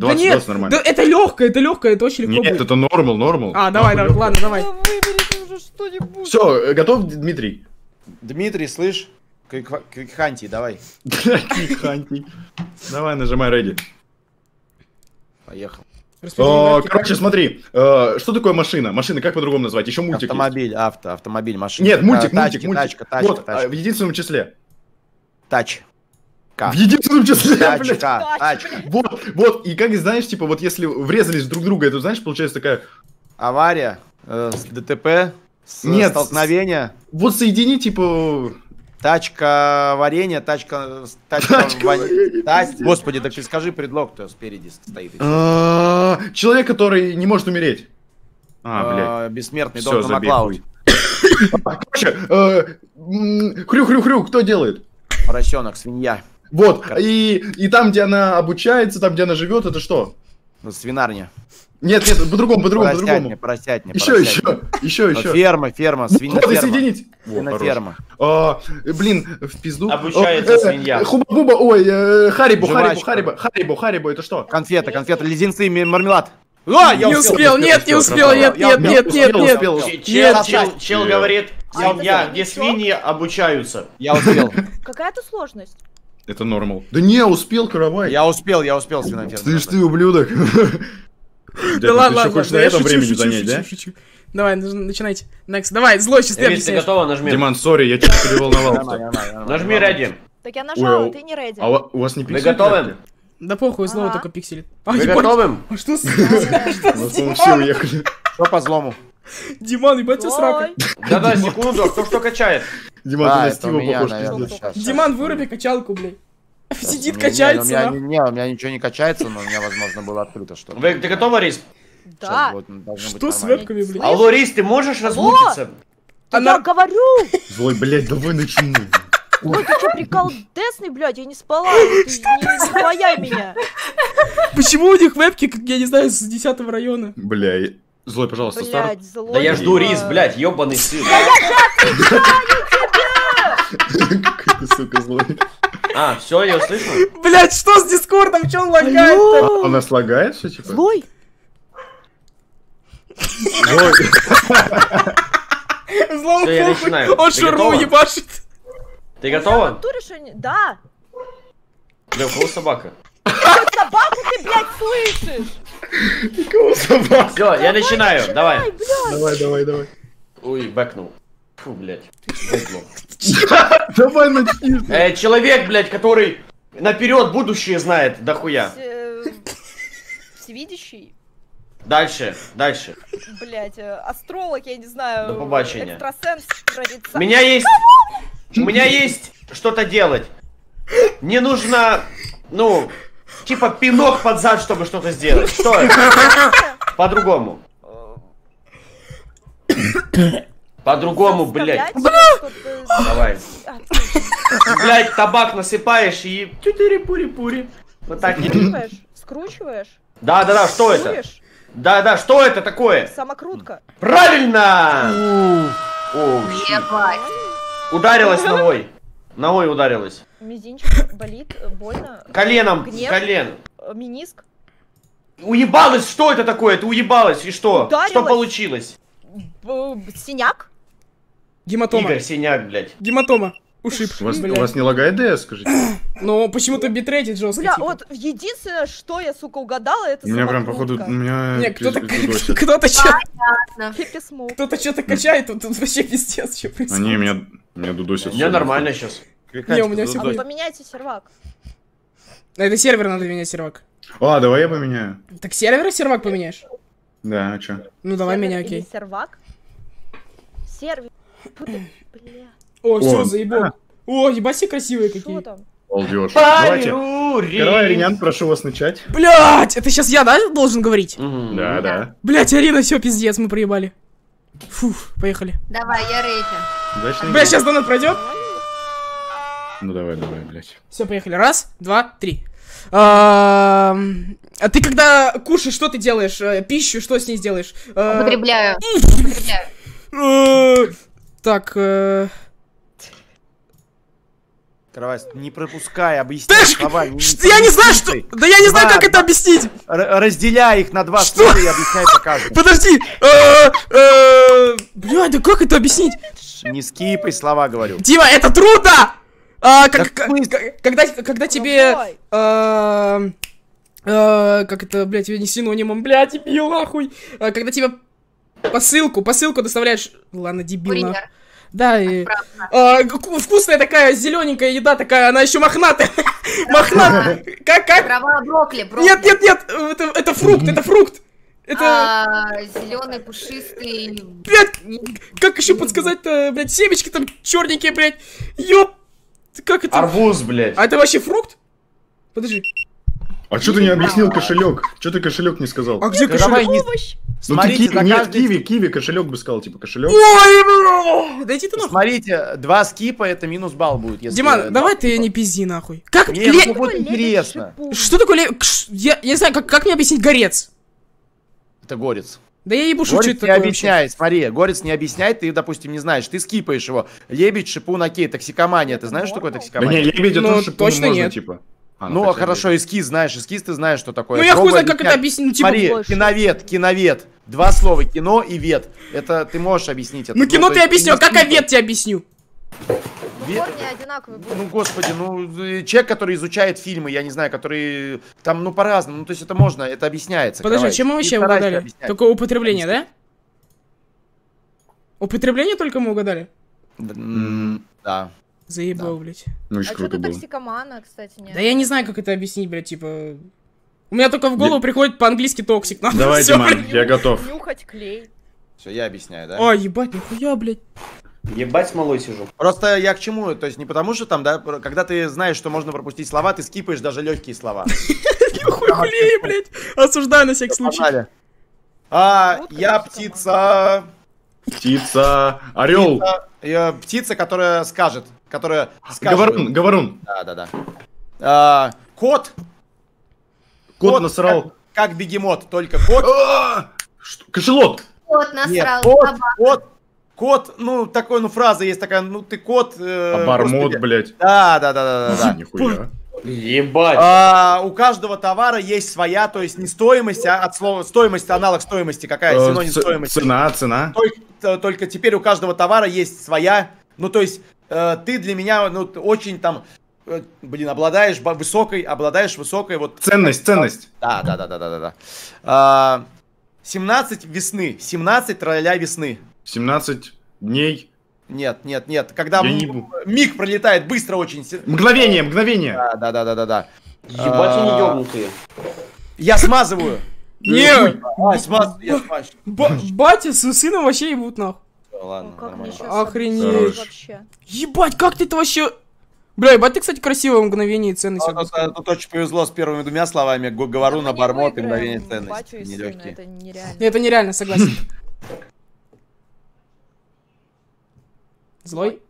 Да 20, нет, 20 нормально. да это легкое, это легкое, это очень легко Нет, будет. это нормал, нормал. А, давай, давай, ладно, давай. Да. Все, готов, Дмитрий? Дмитрий, слышь? Квик- Квикханти, давай. Ханти. Давай, нажимай ready. Поехал. О, вебки. Короче, смотри, э, что такое машина? Машина как по-другому назвать? Еще мультик есть. Автомобиль, авто, автомобиль, машина. Нет, мультик, Тачки, мультик, мультик. Тачка, тачка, Вот, а, тачка. в единственном числе. Тач. В единственном числе, блядь. Тачка, тачка. Вот, вот, и как знаешь, типа, вот если врезались друг в друга, это, знаешь, получается такая... Авария, э, с ДТП, с- Нет, столкновение, Вот соедини, типа... тачка варенье, тачка... с- Тачка, Тачка вань- варенье, Та- пиздец. Господи, так ты скажи предлог-то спереди стоит. а, Человек, который не может умереть. А, блядь. А, Бессмертный доктор Маклауд. Короче, э, хрю-хрю-хрю, кто делает? Поросенок, свинья. Вот, и, и там, где она обучается, там, где она живет, это что? Ну, Свинарня. Нет, нет, по-другому, по-другому, Поросятня, по-другому. поросятня, Еще, еще, еще, еще. Ферма, ферма, Вот, и свиноферма. соединить. Свиноферма. А, блин, в пизду. Обучается О, э, свинья. Хуба-буба, ой, э, Харибо, Жвачка. Харибо, Харибо, Харибо, это что? Конфета, конфета, леденцы, мармелад. А, я Не успел, нет, не успел, нет, нет, нет, нет, нет. Чел, Нет. чел, говорит, А, свинья, это где свиньи обучаются. Я успел. Какая-то сложность. Это нормал. Да не, успел, каравай. Я успел, я успел, свиноферма. Ты ж ты, ублюдок. Да ладно, ладно, хочешь на этом времени занять, да? Давай, начинайте. Next, давай, злой, сейчас ты Рис, ты готова? Нажми. Диман, сори, я чуть переволновался. Нажми ready. Так я нажала, Ой, ты не реди. А у вас не Вы пиксель готовы? карты? Да похуй, злого только пикселит. А, Вы готовы? а что с... По-моему, все уехали. Что по злому? Диман, ебать, тебя срака. Да-да, секунду, а кто что качает? Диман, ты А, на это у Стива похож, наверное. Диман, выруби качалку, блядь. Сидит, У меня- качается, У меня, не, у меня ничего не качается, но у меня, возможно, было открыто что-то. Вы, ты готова, Рис? Да. быть Что с вебками, блядь? Алло, Рис, ты можешь размутиться? Да Она- Я говорю! Злой, блядь, давай начни. Ой, ты что, прикол Десны, блядь, я не спала. Ты не, не твоя меня. Почему у них вебки, как, я не знаю, с 10 района? Бля, Злой, пожалуйста, старт. Злой. Да я жду. Рис, блядь, ебаный сын. Какой ты, сука, злой. А, все, я услышал. Блядь, что с дискордом, че он лагает-то? А, Она слагает все, типа? Злой? Злой. Я похуй, начинаю. он шурму ебашит. Ты готова? Ту решение? Да. Бля, у кого собака? Собаку ты, блядь, слышишь? Кого собака? Все, я начинаю, давай. Давай, давай, давай. Ой, бэкнул. Фу, блядь. Давай начни. Э, человек, блядь, который наперед будущее знает, дохуя. Э, Всевидящий? Дальше, дальше. Блядь, э, астролог, я не знаю. До побачення. Экстрасенс, прорицатель. У меня есть... У меня есть что-то делать. Мне нужно, ну, типа пинок под зад, чтобы что-то сделать. Что это? По-другому. По-другому, блядь. Давай. Блядь, табак насыпаешь и... Тютери-пури-пури. Вот так. Скручиваешь? Скручиваешь? Да-да-да, что это? Куришь? Да-да, что это такое? Самокрутка. Правильно! Оу. Ударилась ногой. Ногой ударилась. Мизинчик болит, больно. Коленом, Гнев? колен. Э, Миниск. Уебалась, что это такое? Ты уебалась, и что? Ударилась. Что получилось? Б- Синяк? Гематома. Игорь Синяк, блядь. Гематома. Ушиб. У вас, у вас не лагает ДС, скажите? Но почему-то битрейт жестко. Бля, типа. вот единственное, что я, сука, угадала, это У меня прям, походу, у меня... Не, кто-то кто-то что кто-то что-то качает, тут, тут вообще пиздец, что А происходит. не, меня, меня дудосит. У меня нормально сейчас. Не, у меня всё А будет. поменяйте сервак. На это сервер надо менять сервак. А, давай я поменяю. Так сервер сервак поменяешь? Да, а чё? Ну давай меня, окей. Сервак? Сервер. Бля. О, все, О. заебал. О, ебать все красивые Что какие. там? Балдеж. Давайте. Каравай Аринян, прошу вас начать. Блять, это сейчас я, да, должен говорить? Да, да. Блять, Арина, все, пиздец, мы проебали. Фух, поехали. Давай, я рейти. Удачной Бля, игры. сейчас донат пройдет. Ну давай, давай, блядь. Все, поехали. Раз, два, три. А ты когда кушаешь, что ты делаешь? Э, Пищу, что с ней сделаешь? Э, Употребляю. Употребляю. Так, э, Кровать, не пропускай, Да объясняй ж- слова. не- Ш- Я не знаю, что... Да я не знаю, Два, как это объяснить. Р- разделяй их на два Что? слова и объясняй по каждому. Подожди. э, э, Блядь, да как это объяснить? Не скипай слова, говорю. Дима, это трудно! А, как- Да к- когда, когда тебе... Давай. э, э, Как это, блядь, не синонимом, блядь, дебил, нахуй. А, Когда тебе посылку, посылку доставляешь... Ладно, дебил, нахуй. Курьер. Да, и... а, вкусная такая зелененькая еда такая, она еще мохнатая. Мохнатая. Как, как? Трава броккoli, броккoli. Нет, нет, нет, это, это фрукт, это фрукт. Это, зеленый, пушистый. блядь, как еще подсказать-то, блядь, семечки там черненькие, блядь. Ёп, как это? Арбуз, блядь. А это вообще фрукт? Подожди. А что ты не объяснил кошелек? Что ты кошелек не сказал? А где кошелек? не... Ну ты Смотрите, киви, за нет, каждый- киви, киви, кошелек бы сказал, типа кошелек. Ой. Дайте ты нахуй. Смотрите, два скипа это минус балл будет. Если Диман, два давай ты не пизди нахуй. Как Не, ле- ну будет интересно. Что такое ле... кш- Я, я не знаю, как, как мне объяснить горец? Это горец. Да я ебу, что Горец это не объясняет, смотри, Горец не объясняет, ты, допустим, не знаешь, ты скипаешь его. Лебедь, шипун, окей, токсикомания, ты знаешь, что такое Да не, токсикомания? лебедь это Ну, тоже шипуну точно можно, нет. типа. А, Ну, хотя хорошо, эскиз знаешь, эскиз ты знаешь, что такое. Ну я хуй знает, как это объяснить. Ну, типа, Смотри, больше. киновед, киновед. Два слова, кино и вет. Это ты можешь объяснить это. ну кино то ты есть объяснил, а как овет тебе объясню? Ну, господи, ну, э, человек, который изучает фильмы, я не знаю, который там, ну, по-разному, ну, то есть это можно, это объясняется. Подожди, Кровать. чем мы вообще угадали? объяснять. Только употребление, да? Употребление только мы угадали? М, Да. Заебал, блядь. Ну, А очень что круто ты токсикомана, кстати, нет? Да я не знаю, как это объяснить, блядь, типа... У меня только в голову приходит по-английски toxic. Надо Давай, всё, Диман, блядь. я готов. Нюхать клей. Все, я объясняю, да? А, ебать, нихуя, блядь. Ебать смолой сижу. Просто я к чему? То есть не потому что там, да, когда ты знаешь, что можно пропустить слова, ты скипаешь даже легкие слова. Нихуя хулей, блядь. Осуждаю на всякий случай. А, я птица. Птица, орел, птица, которая скажет, которая скажет. говорун, говорун. Да, да, да. А, кот. Кот насрал. Как, как бегемот, только кот. А! Что? Кошелот. Кот Нет, насрал. кот, собака. кот, кот, ну, такой, ну, фраза есть такая, ну, ты кот. э, Обормот, господи. блядь. Да, да, да, да, да, да. Нихуя. Ебать. А, у каждого товара есть своя, то есть не стоимость, а от слова стоимость, аналог стоимости. Какая Э, синоним стоимости? Цена, цена. Только, только теперь у каждого товара есть своя. Ну, то есть, э, ты для меня, ну, очень там, э, блин, обладаешь высокой, обладаешь высокой вот... Ценность, ценность. Да, да, да, да, да, да, да. А, 17 весны, 17 тролля весны. 17 дней. Нет, нет, нет, когда м- не миг пролетает быстро очень. Мгновение, мгновение. Да, да, да, да, да, да. Ебать они а, ёбнутые. Я смазываю. Не, А, смаз... я смазываю. ба- батя с сыном вообще ебут нахуй. Ладно, Ну, как мне нормально. Охренеть. вообще? Ебать, как ты это вообще... Бля, ебать, ты, кстати, красивое мгновение и ценность. Ну, Тут, тут- очень повезло с первыми двумя словами. Говорю Да на бормот и мгновение ценности. Нелегкие. Это нереально. Это нереально, согласен. Злой?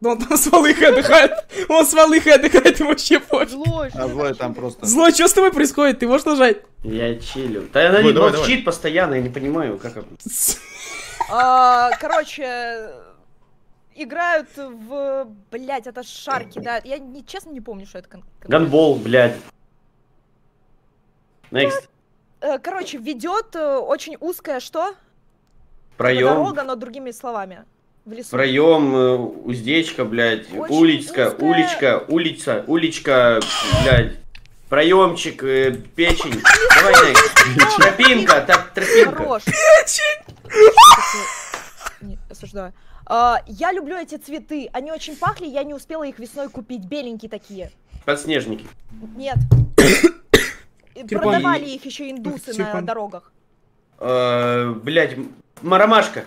Да он там с волыхой отдыхает. Он с волыхой отдыхает, и вообще пофиг. Злой, что А злой там просто... Злой, что с тобой происходит? Ты можешь нажать? Я чилю. Да давай, молчит постоянно, я не понимаю, как это. короче, играют в... Блять, это шарки, да. Я не, честно не помню, что это кон- кон- Ганбол, блядь. Next. Э, Короче, ведет э, очень узкое что? Проем. Дорога, но другими словами. В лесу. Проем, э, уздечка, блядь, Очень уличка, узкая. уличка, улица, уличка, блядь, проемчик, э, печень. Давай, next. Тропинка, так, тропинка. Хорош. А, я люблю эти цветы. Они очень пахли, я не успела их весной купить. Беленькие такие. Подснежники. Нет. Продавали их еще индусы на дорогах. Блядь, м- маромашка.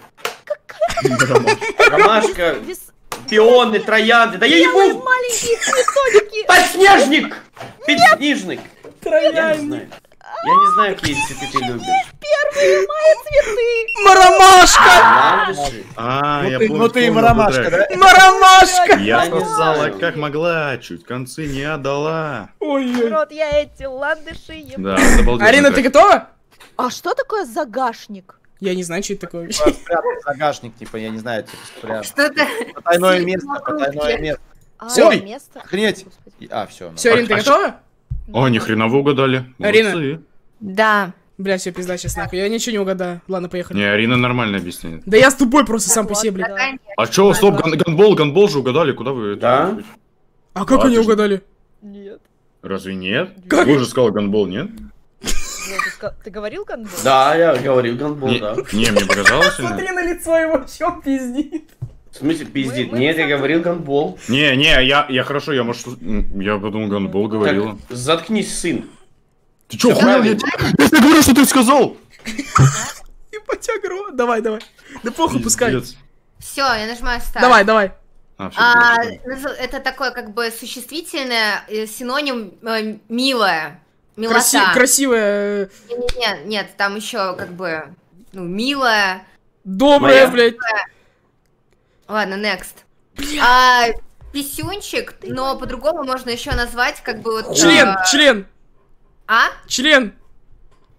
Ромашка, пионы, троянды. Да я Белые ебу! маленькие цветочки. Подснежник! Подснежник! Не знаю. Я не знаю, какие цветы ты любишь. Первые мои цветы. Марамашка! Ландыши. А, Ну я ты, помню, ну ты и этот да? Марамашка! Я знаю. как могла, чуть концы не отдала. Ой-ой. Рот, я эти ландыши ем. Да, Арина, ты готова? А что такое загашник? Я не знаю, что это такое. Спрятать загашник, типа, я не знаю, типа, спрятать. Что-то... Потайное Сильно место, потайное место. А, Ой, место. охренеть. А, все. Все, Арина, ты а готова? О, ни хрена вы угадали. Арина. Молодцы. Да. Бля, все, пизда сейчас нахуй. Я ничего не угадаю. Ладно, поехали. Не, Арина нормально объясняет. Да я с тупой просто сам по себе. Конечно. А чё, стоп, ган- гандбол, гандбол же угадали, куда вы? это- Да? А как А, они ты угадали? Нет. Разве нет? Как? Вы же сказал гандбол, нет? Бля, Ты ты говорил гандбол? Да, я говорил гандбол, Не, да. не, мне показалось. Смотри на лицо его, чё пиздит. В смысле пиздит? Мы- мы Нет, я говорил гандбол. Не, не, я, я хорошо, я может, я подумал, гандбол говорила. Так, заткнись, сын. Ты чё, хуя? Я, я тебе говорю, что ты сказал! Ебать агро. Давай, давай. Да похуй, пускай. Все, я нажимаю старт. Давай, давай. А, А, это такое как бы существительное э, синоним э, милое. Краси- Милота. красивая, э, Нет, нет, нет, там еще как бы ну милая. добрая, Моя. блядь. Ладно, next. А, писюнчик, но по-другому можно еще назвать как бы вот. Член, а, член, А? член,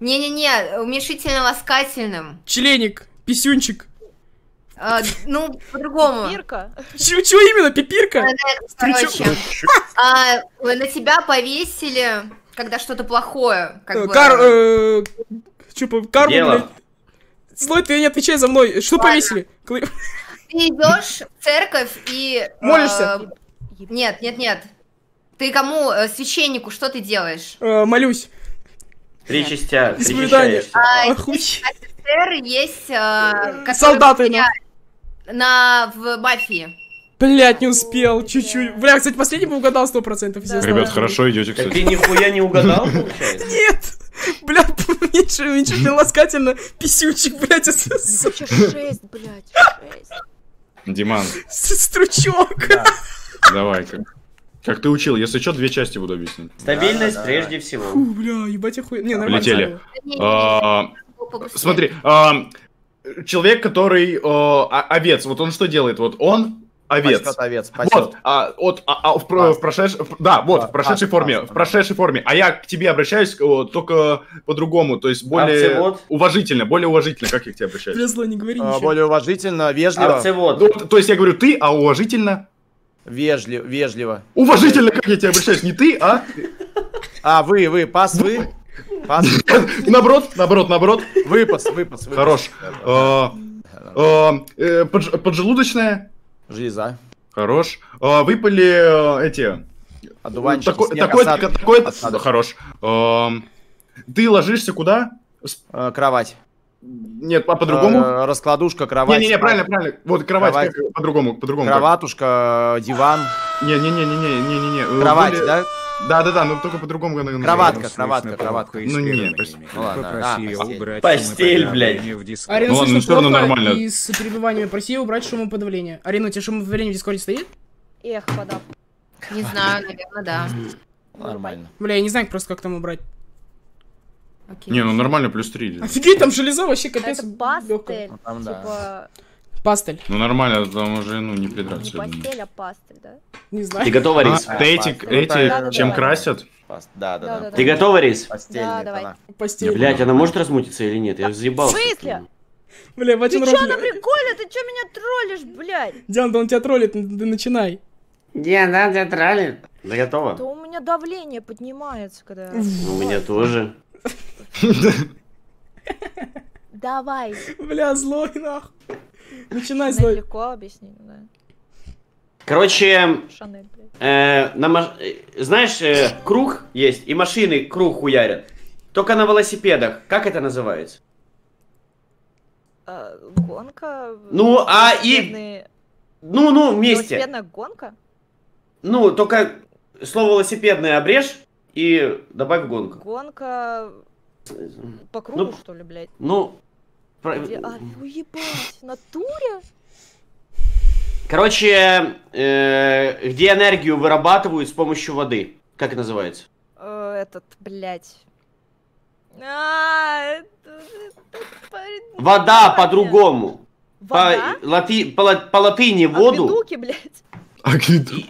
Не-не-не, уменьшительно-ласкательным. членик, писюнчик. А, ну, по-другому. Пирка. Чё, чё именно, пипирка? Короче, а, на тебя повесили, когда что-то плохое. Как Э, бы. Кар... э, по- карму, блядь. Злой, ты не отвечай за мной. Что Ладно. повесили? Ты идешь в церковь и... Молишься? э, нет, нет, нет. Ты кому, э, священнику, что ты делаешь? Э, Молюсь. Три частя, Исповедание. А. Офицеры есть, э, Солдаты, ну. на в мафии. Блять, не успел, чуть-чуть. Бля, кстати, последний бы угадал 100%, естественно. Ребят, хорошо идете, Так кстати. ты нихуя не угадал, получается? Нет! Бля, меньше, меньше ласкательно. Писючек, блядь, с, с- Вообще шесть, блядь, шесть. Диман, с- стручок. давай. Как, как ты учил, если что, две части буду объяснять. Стабильность прежде всего. Фу, бля, ебать охуенно. Не, нормально. Полетели. А. Смотри, а, человек, который а- овец, вот он что делает? Вот он овец. Пасет овец, Вот, пасет. а, вот, а, а, в, про- в прошедш- да, вот, Да, в прошедшей пас, форме, пас, в прошедшей форме. А я к тебе обращаюсь о, только по-другому, то есть более Овцевод? уважительно, более уважительно, как я к тебе обращаюсь. Бля, зло, не говори А. Более уважительно, вежливо. Овцевод. Ну, то есть я говорю ты, а уважительно? Вежливо, вежливо. Уважительно, как я к тебе обращаюсь, не ты, а А, вы, вы, пас, вы. Пас, наоборот, наоборот, наоборот. выпас, выпас, выпас. Хорош. А, а, э, подж- Поджелудочная. Жиза. Хорош. А, Выпали э, эти Одуванчики, Такой, снег, такой, осадки, такой, осадок. хорош. Эм, ты ложишься куда? Э, Кровать. Нет, а по-другому? Э, Раскладушка, кровать. Не-не-не, правильно, правильно. Вот кровать, Кровать. как по-другому, по-другому. как? Кроватушка, диван. Не-не-не-не-не-не-не. Кровать, более- да? Да-да-да, но только по-другому. Кроватка, кроватка, кроватка. Ну не, почти. Ну ладно, а, постель. Блядь. Арина Ну ладно, слышно ну равно плохо, нормально. И с перебиваниями проси убрать шумоподавление. Арина, у тебя шумоподавление в дискорде стоит? Эх, подав. Не знаю, наверное, да. Нормально. Бля, я не знаю просто, как там убрать. Окей. Не, ну нормально, плюс 3. Офигеть, там железо вообще капец. Это пастель. Ну, там да. Типа, Пастель. Ну нормально, там уже, ну, не не придраться. думаю. постель, а пастель, да? Не Ты знаю. готова, А, Рис? эти, пастель. эти, Да-да-да. чем красят? Да, да, да. Да-да-да. Ты готова, Рис? Да, давай. Постель. Блять, она может размутиться или нет? Я заебался. В смысле? Бля, Ты Ватин чё на приколе? Ты чё меня троллишь, блядь? Диан, да он тебя троллит, ты начинай. Не, да, театрали. Да Да готова. у меня давление поднимается, когда... У меня тоже. Давай. Бля, злой нахуй. Начинай, злой. легко объяснить, да. Короче, Шанель, э, на маш- э, знаешь, э, круг есть, и машины круг хуярят. Только на велосипедах. Как это называется? А, гонка... Ну, а и- Ну, ну, вместе. Велосипедная гонка? Ну, только слово велосипедное обрежь и добавь гонку. Гонка по кругу, Ну, что ли, блядь? Ну, Где... А, уебать, в натуре? короче, э, где энергию вырабатывают с помощью воды. Как это называется? Э, этот, блядь. А, это... это парень- Вода по-другому. Вода? По, лати- по по латыни воду. Акведуки, блядь. Акведук.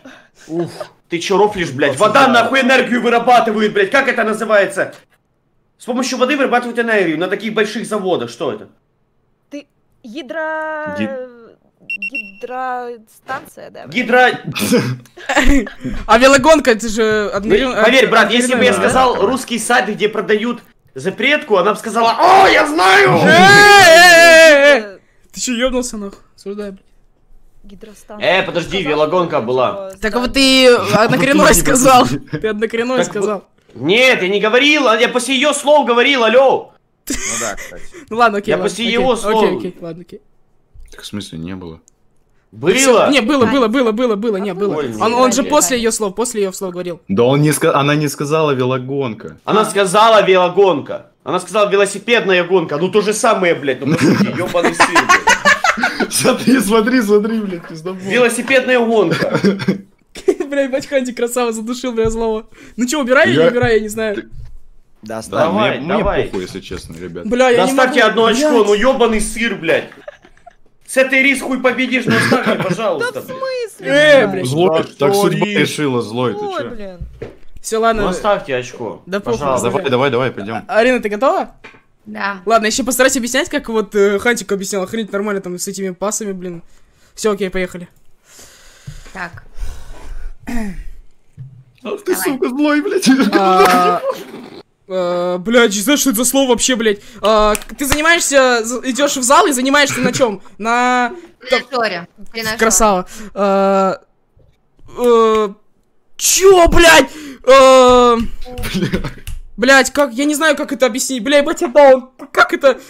Уф, ты чё рофлишь, блядь? Вода нахуй энергию вырабатывает, блядь. Как это называется? С помощью воды вырабатывают энергию на таких больших заводах. Что это? Ты ядра... Ги- гидростанция, да? Гидро... А велогонка, это же... Ну, Поверь, брат, если бы я сказал русский сайт, где продают запретку, она бы сказала, о, я знаю! да? Э-э-э-э! Э, Ты че, ёбнулся, нахуй? Осуждаю, блядь. Гидростанция. Э, подожди, велогонка была. Так а вот ты однокоренной сказал. Ты однокоренной сказал. Нет, я не говорил, а я после ее слов говорил, алло. Ну да, кстати. Ну ладно, окей. Я ладно, окей, его Окей, слов. окей, ладно, окей. Так в смысле не было? Было. Не, было, было, было, было, было, не, было. Ой, Он, он же после ее слов, после ее слов говорил. Да он не ска... она не сказала велогонка. Она сказала велогонка. Она сказала велосипедная гонка. Ну то же самое, блядь. Ну подожди, ёбаный сын, блядь. Смотри, смотри, смотри, блядь, пиздобол. Велосипедная гонка. Бля, ебать, Ханти красава, задушил, бля, злого. Ну че, убирай или не убирай, я не знаю. Да, Да, Давай, мне, мне давай. похуй, если честно, ребят. Бля, я Да не оставьте могу. одно очко, блядь. ну ёбаный сыр, блядь. С этой рис хуй победишь, ну оставьте, пожалуйста, блядь. Э, блядь. Злой, Да так судьба решила, злой, ты Ой, чё? блин. Все, Ну ладно. оставьте очко. Да Пожалуйста. Давай, давай, давай, пойдем. Арина, ты готова? Да. Ладно, еще постарайся объяснять, как вот э, Хантик объяснял. Охренеть нормально там с этими пасами, блин. Все, окей, поехали. Так. Ах ты, сука, злой, блядь. А, э, Блядь, знаешь, что это за слово вообще, блядь? А, Ты занимаешься, за- идешь в зал и занимаешься на чем? На... Тренажере. Тренажер. Красава. А, э, Чё, блядь? Блядь, как, я не знаю, как это объяснить. Бля, ебать, я даун. Как это?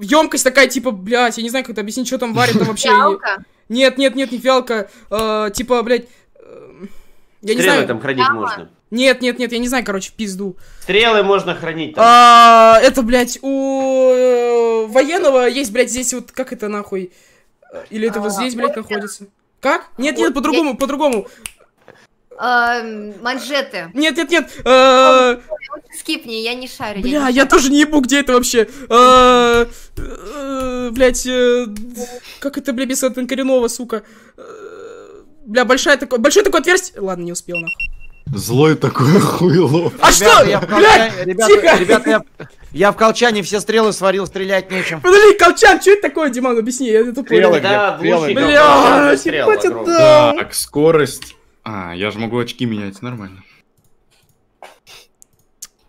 Емкость такая, типа, блядь, я не знаю, как это объяснить, что там варят там вообще. Фиалка. Нет, нет, нет, не фиалка. Типа, блядь, я не знаю. там хранить можно. Нет, нет, нет, я не знаю, короче, в пизду. Стрелы можно хранить там. А, это, блядь, у э, военного есть, блядь, здесь вот, как это нахуй? Или это вот А, здесь, блядь, находится? Как? Нет, нет, по-другому, по-другому. Манжеты. Нет, нет, нет. э, Скипни, я не шарю. Бля, не я тоже не ебу, где это вообще. Э, э, Блядь, э, как это, бля, без коренного, сука. Бля, большая такое, большое такое отверстие. Ладно, не успел, нахуй. Злой такой хуйло. А что? я в Блядь, колчане, ребята, тихо. ребята, я, я в колчане все стрелы сварил, стрелять нечем. Подожди, Колчан, что это такое, Диман, объясни, я это Стрелы. понял. Да, Стрелы, лучников Бля, там стрел ебать, огромный. это- Так, скорость. А, я же могу очки менять, нормально.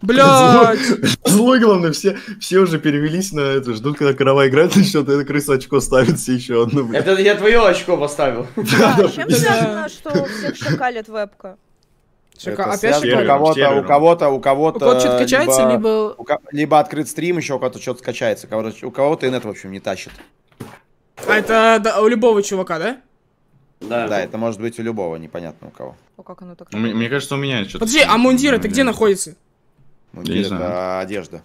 Блядь. Злой, главное, все, все уже перевелись на это, ждут, когда корова играть начнет, и эта крыса очко ставит все еще одно, блядь. Это я твое очко поставил. Да, с чем связано, что всех шакалит вебка? Шака- Это опять связано? У кого-то, у Сервером. кого-то, у У кого-то. кого-то что-то качается, либо- либо... У ко- либо открыт стрим, еще у кого-то что-то скачается. У кого-то инет, в общем, не тащит. А это да, у любого чувака, да? Да. Да, это может быть у любого, непонятно у кого. О, как оно так? Мне, мне кажется, у меня что-то... Подожди, а мундир это где находится? Мундир не это знаю. одежда.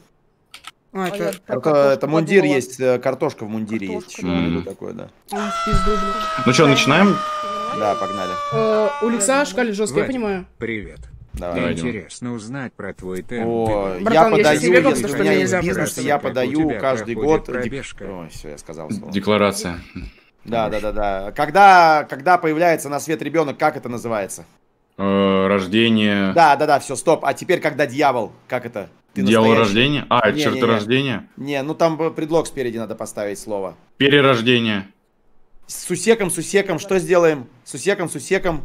А, А это... я Это, это мундир подумала. есть, э, картошка в мундире есть. Картошка, Что-нибудь да. такое, да. А. Ну что, начинаем? Да, погнали. Э, У лица шкалит жестко, я понимаю. Привет. Давай. Дима. Интересно узнать про твой темп. О, Братан, я подаю, если что меня мне есть нельзя бизнес, просто. я подаю каждый год... дек- пробежка? Ой, все, я сказал слово. Декларация. Да, да, да, да. Когда, когда появляется на свет ребенок, как это называется? Э, рождение... Да, да, да, все, стоп. А теперь, когда дьявол, как это? Ты Дьявол настоящий? рождения? А, это Не-не-не. черторождение? Не, ну там предлог спереди надо поставить слово. Перерождение. С усеком, с усеком, что сделаем? С усеком, с усеком.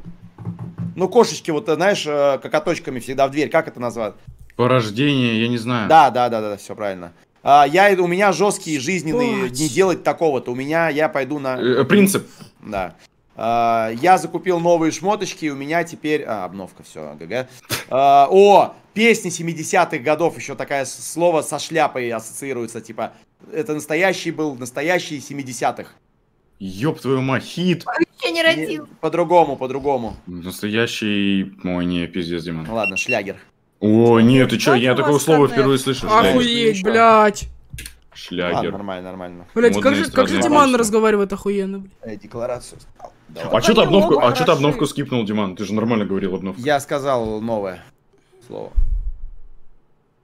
Ну, кошечки, вот, знаешь, э, коготочками всегда в дверь, как это назвать? Порождение, я не знаю. Да, да, да, да, все правильно. А, я, у меня жесткие жизненные, Блядь. не делать такого-то. У меня, я пойду на... Э, Принцип. Да. А, я закупил новые шмоточки, у меня теперь... А, обновка, все, ГГ. А, о, песни 70-х годов, еще такое слово со шляпой ассоциируется, типа... Это настоящий был, настоящий 70-х. Ёб твою мать, хит. Еще не родил. По-другому, по-другому. Настоящий... Ой, не, пиздец, Диман. Ну ладно, шлягер. О, нет, ты чё, я такого слова впервые слышу. Охуеть, блядь. Шлягер. нормально, нормально. Блядь, как же, как же Диман разговаривает охуенно, блядь. Э, декларацию. А чё ты обновку, а чё ты обновку скипнул, Диман? Ты же нормально говорил обновку. Я сказал новое слово.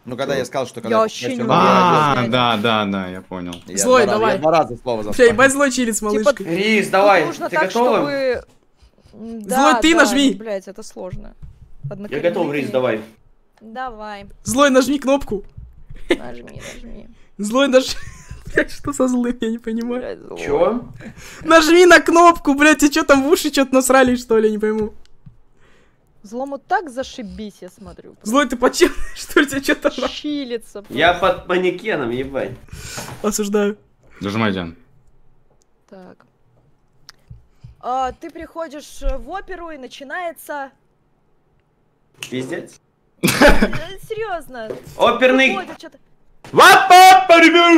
Ну, когда я сказал, что когда... Я вообще не А, да, да, да, я понял. Злой, давай. Два раза слово Бля, заспамил. ебать с малышкой. Рис, давай, ты готова? Злой, ты нажми. Блять, это сложно. Я готов, Рис, давай. Давай, Злой, нажми кнопку. нажми, нажми. Злой, нажми. Блядь, что со злым, я не понимаю. Чё? Нажми на кнопку, блядь, и что там в уши что-то насрали, что ли, не пойму. Злому так зашибись, я смотрю. Злой ты почему? Что ли тебе что-то Чилится. Я под манекеном, ебать. Осуждаю. Нажимай, Диан. Так. А, ты приходишь э, в оперу и начинается... Пиздец. Серьезно. Оперный...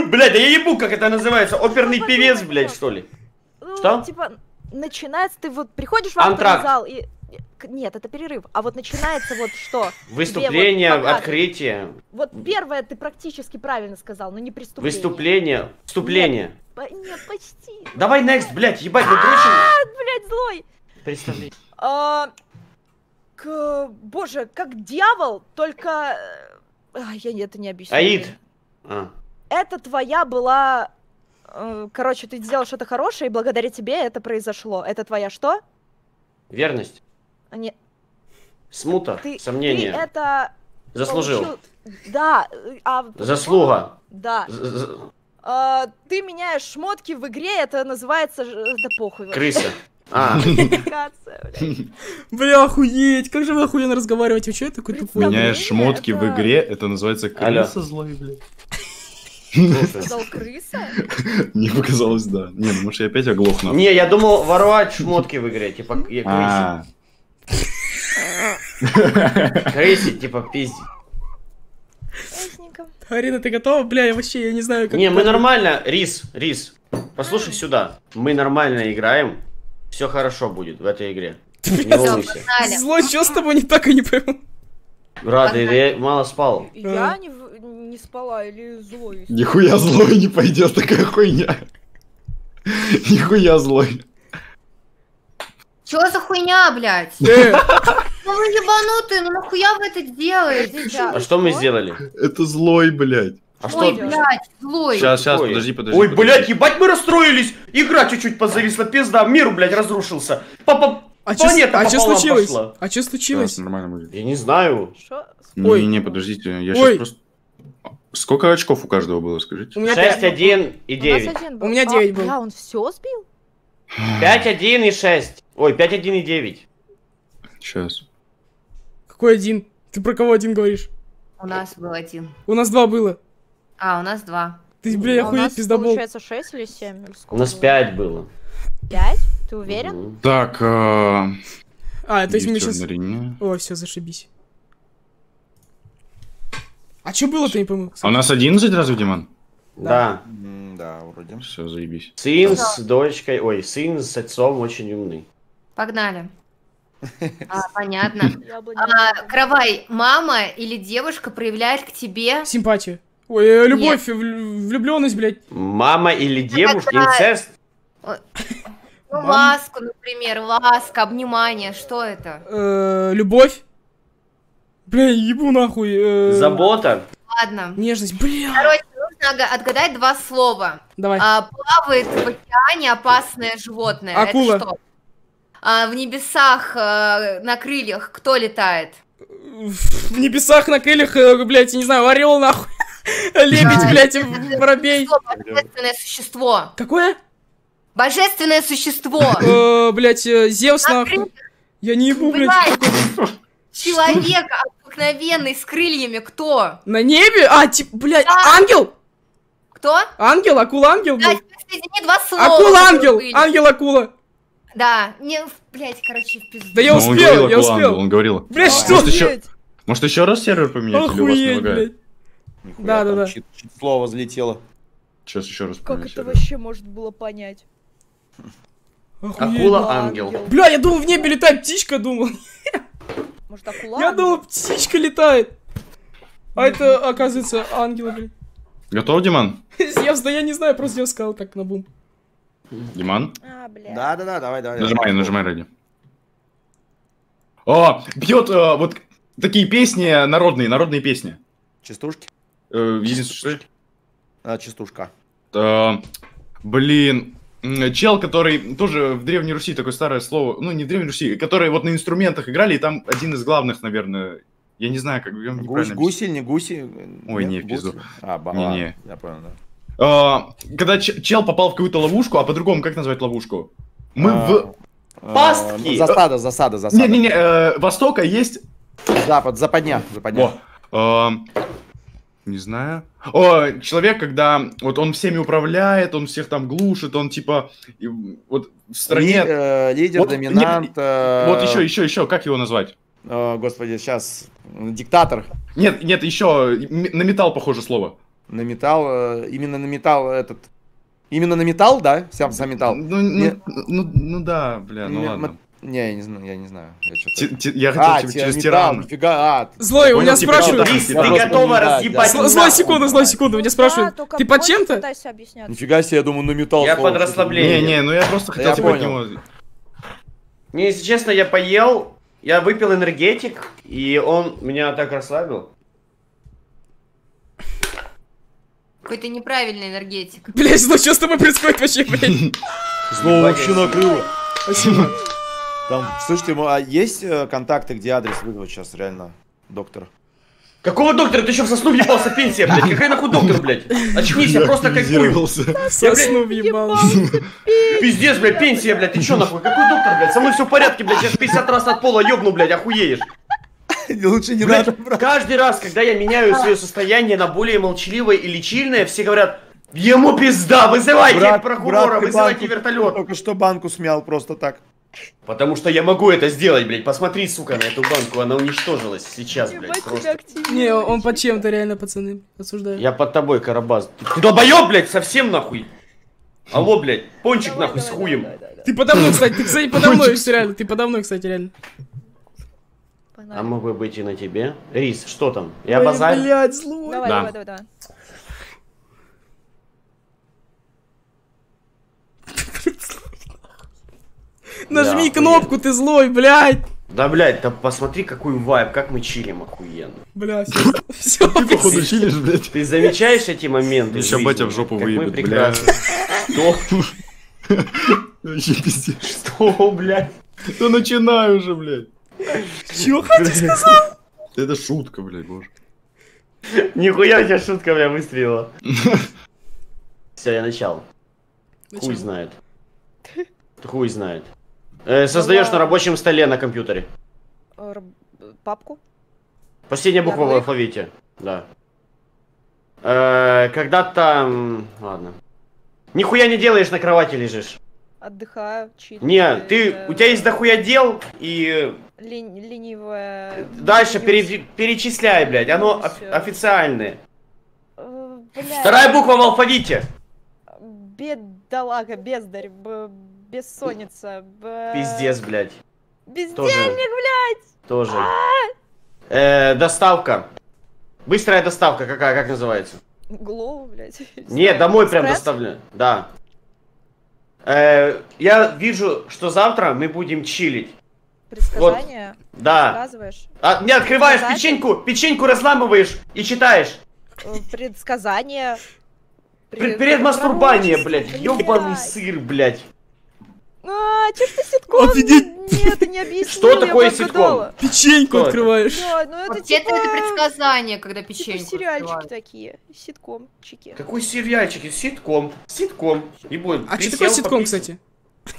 Блядь, да я ебу, как это называется. Оперный певец, блядь, что ли? Ну, Что? Типа, начинается, ты вот приходишь в оперный зал и... Нет, это перерыв. А вот начинается вот что? Выступление, вот открытие, Вот первое ты практически правильно сказал, но не преступление. выступление, вступление. По- Нет, почти. Давай next, блядь, ебать, мы дрочим. Блять, злой. Представляй. А, к- Боже, как дьявол, только... э, а, я это не объясню. Аид. А. Это твоя была... э, Короче, ты сделал что-то хорошее, и благодаря тебе это произошло. Это твоя что? Верность, Не, смута, ты, сомнение. ты это... Заслужил. получил- Да, э, а... Заслуга. Да. З- з- А, ты меняешь шмотки в игре, это называется... ж- Да похуй. Крыса. А. Бля, охуеть, как же вы охуенно разговариваете? Что я такой тупой? Меняешь шмотки в игре, это называется крыса злой, блядь. Сказал крыса? Не показалось, да. Не, ну может я опять оглохну. Не, я думал воровать шмотки в игре, типа я А, крыси. Крыси, типа пиздить. Арина, ты готова? Бля, я вообще, я не знаю, как... Не, мы нормально, Рис, Рис, послушай сюда. Мы нормально играем, все хорошо будет в этой игре. Не волнуйся. Злой, что с тобой не так, я не пойму. Рада, я мало спал. Я не, не спала или злой? нихуя злой не пойдет такая хуйня. Нихуя злой. Чё за хуйня, блядь? Э, Ну вы ебанутые, ну нахуя вы это делаете? А что мы сделали? Это злой, блядь. А Ой, что? блядь, злой. Сейчас, сейчас, подожди, подожди. Ой, подожди. блядь, ебать, мы расстроились! Игра чуть-чуть подзависла, пизда, мир, блядь, разрушился. Папа, а планета а пополам случилось? пошла. А Сейчас, случилось? нормально будет. Я не знаю. Шо? Ой. Не, не, подождите, я Ой. сейчас просто... Сколько очков у каждого было, скажите? У меня 6, пять. 1 и У нас 9. один был. У меня А, девять был. Бля, он все сбил? 5, 1 и 6. Ой, 5, 1 и 9. Сейчас. Какой один? Ты про кого один говоришь? У нас был один. У нас два было. А, у нас два. Ты, бля, А у охуеть, нас пиздобол. получается 6 или 7? У нас 5 было. 5? Ты уверен? Так, а... А, то есть мы сейчас... О, все, зашибись. А что было-то, не пойму? А у нас 11 разве, Диман? Да. Да, вроде. Все, заебись. Сын с дочкой, ой, сын с отцом очень умный. Погнали. А, понятно. А, Кровай, мама или девушка проявляет к тебе... Симпатию. Ой, э, любовь, влюбленность, блядь. Мама или девушка, когда- инцест? Ну, Мам. ласку, например, ласка, обнимание, что это? Э, любовь. Бля, ебу нахуй. э, Забота? Ладно. Нежность, бля. Короче, нужно отгадать два слова. Давай. А, плавает в океане опасное животное. Акула. Это что? А, в небесах э, на крыльях кто летает? В небесах на крыльях, э, блядь, я не знаю, орел нахуй. Лебедь, блядь, воробей. Божественное существо. Какое? Божественное существо. Э, Блядь, э, Зевс На нахуй. крыльях, Я не ебу, блядь. человек обыкновенный с крыльями кто? На небе? А, типа, блядь, Да. ангел? Кто? Ангел, акула-ангел, Да, блядь. соедини два слова. Акула-ангел, которые были. ангел-акула. Да, не, блядь, короче, в пизду. Да я Ну, он успел, говорил я акула ангел, успел. Он говорил. Блядь, А, что? Может еще, может еще раз сервер поменять или у вас не лагает? Да, да, да. Слово взлетело. Сейчас еще раз Как это вообще может было понять? Охуеть. Акула-ангел. Бля, я думал, в небе летает птичка, думал. Может, акула? Я думал, птичка летает. А это, оказывается, ангел, блядь. Готов, Диман? Зевс, да я не знаю, просто я сказал так на бум. Диман? А, бля. Да, да, да, давай, давай. Нажимай, нажимай ради. О, бьет э, вот такие песни, народные, народные песни. Частушки? Э, единственное, что- А, частушка. Э, блин, чел, который тоже в Древней Руси такое старое слово, ну не в Древней Руси, которые вот на инструментах играли, и там один из главных, наверное, я не знаю, как Гусь, неправильно гуси, не гуси? Ой, Нет, не, в пизду. А, ба- Не, не. Я понял, да. А, когда чел попал в какую-то ловушку, а по-другому как назвать ловушку? Мы в... А, Пастки. Засада, засада, засада. Не-не-не, э, Востока есть... Запад, западня, западня. О, не знаю. О, человек, когда вот он всеми управляет, он всех там глушит, он типа и вот в стране. Ли- э, лидер, Вот, доминант. э, Вот еще, еще, еще, как его назвать? э, Господи, сейчас. Диктатор. Нет, нет, еще на металл похоже слово. На металл. э, Именно на металл этот. Именно на металл, да? Сам, сам металл. Ну, ну, Не- ну, ну да, бля, ну Не- ладно. Не, я не знаю, я не знаю. Я Ти- ти- Я хотел А, тебе те- через металл, тирана. нифига, а. Злой, у меня типа, спрашивают... ты готова разъебать? Злой, секунду, злой, секунду, меня спрашивают. Ты под чем-то? Нифига себе, я думаю, на металл. Я под что-то. расслабление. Не, не, ну я просто хотел Я типа него... Не, если честно, я поел, я выпил энергетик, и он меня так расслабил. Какой-то неправильный энергетик. Блять, ну что с тобой происходит вообще, блядь? Снова вообще накрыло. Спасибо. Там, слушайте, а есть э, контакты, где адрес вызвать сейчас реально доктора? Какого доктора? Ты что, в сосну въебался пенсия, блядь? Какая нахуй доктор, блядь? Очнись, я просто кайфую. Сосну въебал. Пиздец, блядь, пенсия, блядь, ты чё нахуй? Какой доктор, блядь? Со мной все в порядке, блядь, я ж 50 раз от пола ёбну, блядь, охуеешь. Лучше не Блядь, каждый раз, когда я меняю свое состояние на более молчаливое и лечильное, все говорят, ему пизда, вызывайте прокурора, вызывайте вертолет. Только что банку смял просто так. Потому что я могу это сделать, блядь. Посмотри, сука, на эту банку, она уничтожилась сейчас, блядь. Просто. Не, он под чем-то реально, пацаны. Осуждаю. Я под тобой, Карабас. Ты, ты долбоёб, блядь, совсем нахуй. Алло, блядь, пончик Давай, нахуй с давай, хуем. давай, давай, давай. Ты подо мной, кстати, ты, кстати, подо мной, реально. Ты подо мной, кстати, реально. А мог бы быть и на тебе. Рис, что там? Я Ой, базарь? Блядь, злой. Давай, Да. давай, давай, давай. Нажми Да, кнопку, ты злой, блядь. Да, блядь, да посмотри, какой вайб, как мы чилим охуенно. Бля, все. Все. Ты походу чилишь, блядь. Ты замечаешь эти моменты? Жизни, батя в жопу как мы выебет, прекрасны? Что? Вообще пиздец. Что, блядь? Да начинаю уже, блядь. Чё хоть сказал? Это шутка, блядь, боже. Нихуя у тебя шутка, бля, выстрелила. Все, я начал. Хуй знает. Хуй знает. Э, Создаешь на рабочем столе на компьютере. Э, Папку? Последняя буква в алфавите. Да. Э, Когда-то... Ладно. Нихуя не делаешь, на кровати лежишь. Отдыхаю, чит. Не, ты... У тебя есть дохуя дел, и... Ленивая... Дальше пере- перечисляй, блядь. Оно Ну, оф- официальное. Э, бля, Вторая буква в алфавите. Бедолага, бездарь, б- бессонница, б... Пиздец, блядь. Бездельник, Тоже. блядь! Тоже. Э, доставка. Быстрая доставка какая, как называется? Глоу, блядь. Нет, домой прям доставляю. Да. Э, я вижу, что завтра мы будем чилить. Предсказание? Да. Предсказываешь? А, не открываешь печеньку, печеньку разламываешь и читаешь. Э, Предсказание. Пр- Пред- Перед мастурбанием, блядь. Ёбаный сыр, блядь. А, чё ж ты ситком? Офигеть. Нет, ты не объяснил, Что такое ситком? Печеньку открываешь. Да, ну это типа... это предсказание, когда Типа печеньку сериальчики открывают. такие. Ситком-чики. Какой сериальчик? Ситком. Ситком. И будет. А что такое ситком, кстати?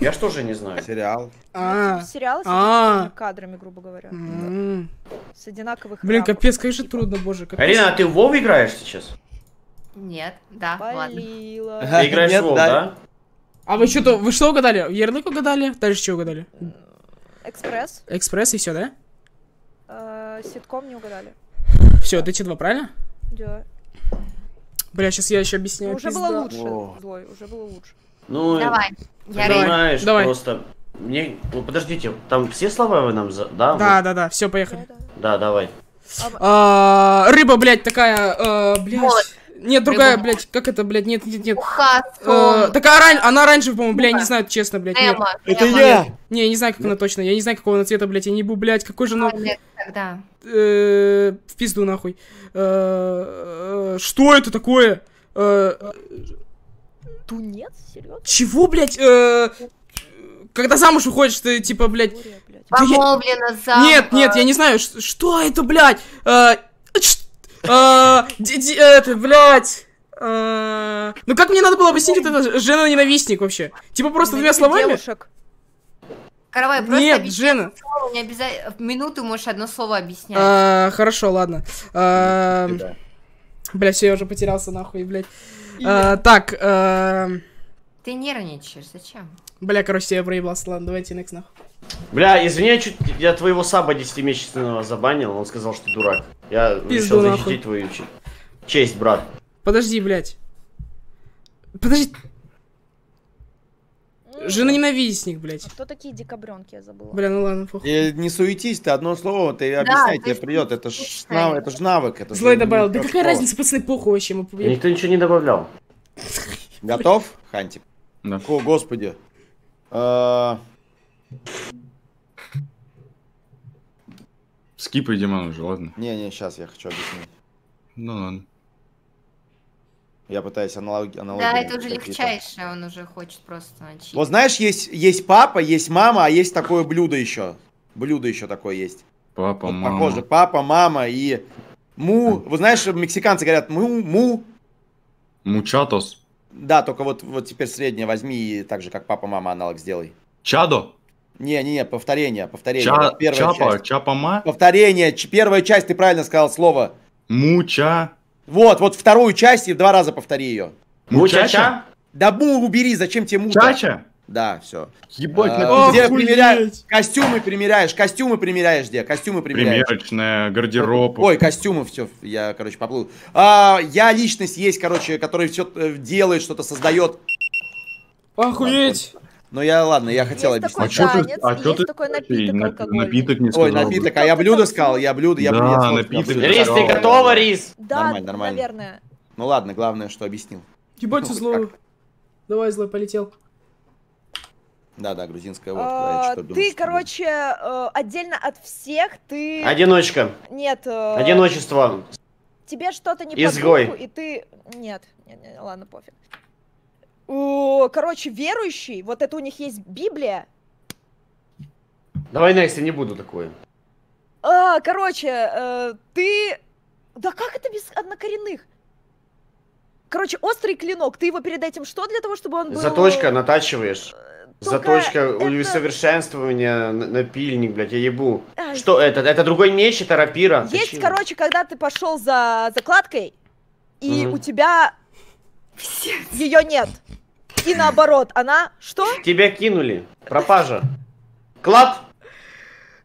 Я ж тоже не знаю. Сериал. А. Сериалы с А. одинаковыми кадрами, грубо говоря. М. С одинаковых Блин, капец, как же типа. трудно, боже. капец. Арина, а ты в Вов играешь сейчас? Нет, да, ладно. Ты играешь Нет, в Вов, да. да? А вы что-то, вы что угадали? Ярлык угадали? Дальше что угадали? Экспресс. Экспресс и все, да? э, Ситком не угадали. Все, эти два, правильно? Да. Бля, сейчас я еще объясняю. уже пизда. было лучше, О. злой, уже было лучше. Ну, Давай. ты Я знаешь, давай. просто... Мне... Ну, подождите, там все слова вы нам... За... Да? Да, да, да, все, поехали. Да, да, да. Да, давай. А, рыба, блядь, такая, э, блядь. Молот. Нет, другая, Рыба. блядь, как это, блядь, нет, нет, нет. Уха, Э, сон, такая орань, она оранжевая, по-моему, бля, я не знаю, честно, блядь, нет. Эма. Это Эма. я! Не, я не знаю, как она точно, я не знаю, какого она цвета, блядь, я не буду, блядь, какой же, ну, А, нет, Тогда. э, в пизду, нахуй. Э, э, что это такое? Э, Тунец? Серьезно? чего, блядь, э, когда замуж выходишь, ты, типа, блядь, Буря, блядь. Да я- Помолвлена за... Нет, нет, я не знаю, что это, блядь? Э, ч- э, это, блядь. А, Ну как мне надо было объяснить это жена-ненавистник вообще? Типа просто двумя словами? Девушек. Каравай, просто Нет, Жена. слово, не обязательно. Минуту можешь одно слово объяснять. А, Хорошо, ладно. А, Бля, все, я уже потерялся нахуй, блядь. А, Так, а, Ты нервничаешь, зачем? бля, короче, я проебался, ладно, давайте next нахуй. Бля, извини, я чуть я твоего саба 10-месячного забанил, он сказал, что дурак. Я Пизду решил нахуй. защитить твою че- честь, брат. Подожди, блядь. Подожди, М, жена-ненавистник, блядь. Кто такие декабренки, я забыла. Бля, ну ладно, похуй. Э, Не суетись, ты одно слово, ты объясняй, то тебе придет. Это ж навык, это ж навык. Это Злой добавил. Да какая разница, пацаны, похуй вообще. Мы победим. Никто ничего не добавлял. Готов, Хантик? Да. О, господи. А, Скипай, Диман, уже, ладно? Не-не, сейчас я хочу объяснить. Ну ладно. Я пытаюсь аналоги, аналогии Да, это уже легчайшее, он уже хочет просто начать. Вот знаешь, есть, есть папа, есть мама, а есть такое блюдо еще. Блюдо еще такое есть. Папа, Вот мама. похоже, папа, мама и му. Вы знаешь, мексиканцы говорят му, му. Мучатос. Да, только вот, вот теперь среднее возьми и так же, как папа, мама аналог сделай. Чадо. Не-не-не, повторение, повторение. Ча... Вот первая Чапа. часть. Чапама. Повторение, ч- первая часть, ты правильно сказал слово. Муча. Вот, вот вторую часть и два раза повтори ее. Мучача? Да му убери, зачем тебе му? Чача. Да, все. Ебать, А, где примеряешь? Костюмы примеряешь, костюмы примеряешь где? Костюмы примеряешь. Примерочная, гардероб. Ой, костюмы, все, я, короче, поплыл. А, я личность есть, короче, который все делает, что-то создает. Охуеть. Но я, ладно, я хотел Есть такой объяснить. А чё ты- а есть ты- такой напиток на- алкогольный. Напиток не Ой, сказал. напиток, а я блюдо сказал, я блюдо, я Да, блюдо. я слово напиток. Рис, ты готова, Рис? Да, Нормально, нормально. наверное. Ну ладно, главное, что объяснил. Ебать, злой. Давай, злой, полетел. Да, да, грузинская водка. А, что Ты, что короче, э, отдельно от всех, ты... Одиночка. Нет, э, Одиночество. тебе что-то не Изгой. по духу, и ты... Нет, нет, нет, ладно, пофиг. Короче, верующий, вот это у них есть Библия. Давай next, я не буду такое. А, короче, э, ты... Да как это без однокоренных? Короче, острый клинок, ты его перед этим что для того, чтобы он был... Заточка, натачиваешь. Только Заточка, это- усовершенствование, напильник, блядь, я ебу. Ай. Что это? Это другой меч, это рапира? Есть, чё? короче, когда ты пошел за закладкой, и Мгм. у тебя ее нет. И наоборот, она что? Тебя кинули. Пропажа. Клад.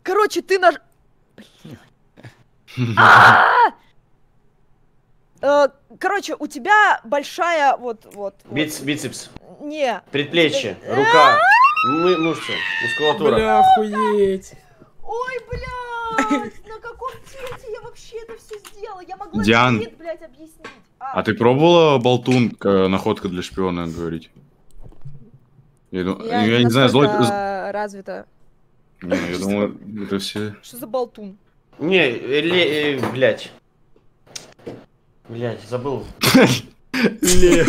Короче, ты наш... А! Э, Короче, у тебя большая вот вот. Биц- бицепс. Не. Предплечье. Рука. Мы- мышцы. Мускулатура. Бля, охуеть. Ой, блядь, на каком цвете я вообще это все сделала? Я могла Диан. цвет, блядь, объяснить. А ты пробовала болтун, э, находка для шпиона говорить? Я, ду- я не знаю, злой... развита. Не, я думал, это все... Что за болтун? Не, э, ле- э, блядь. Блядь, забыл. Лео.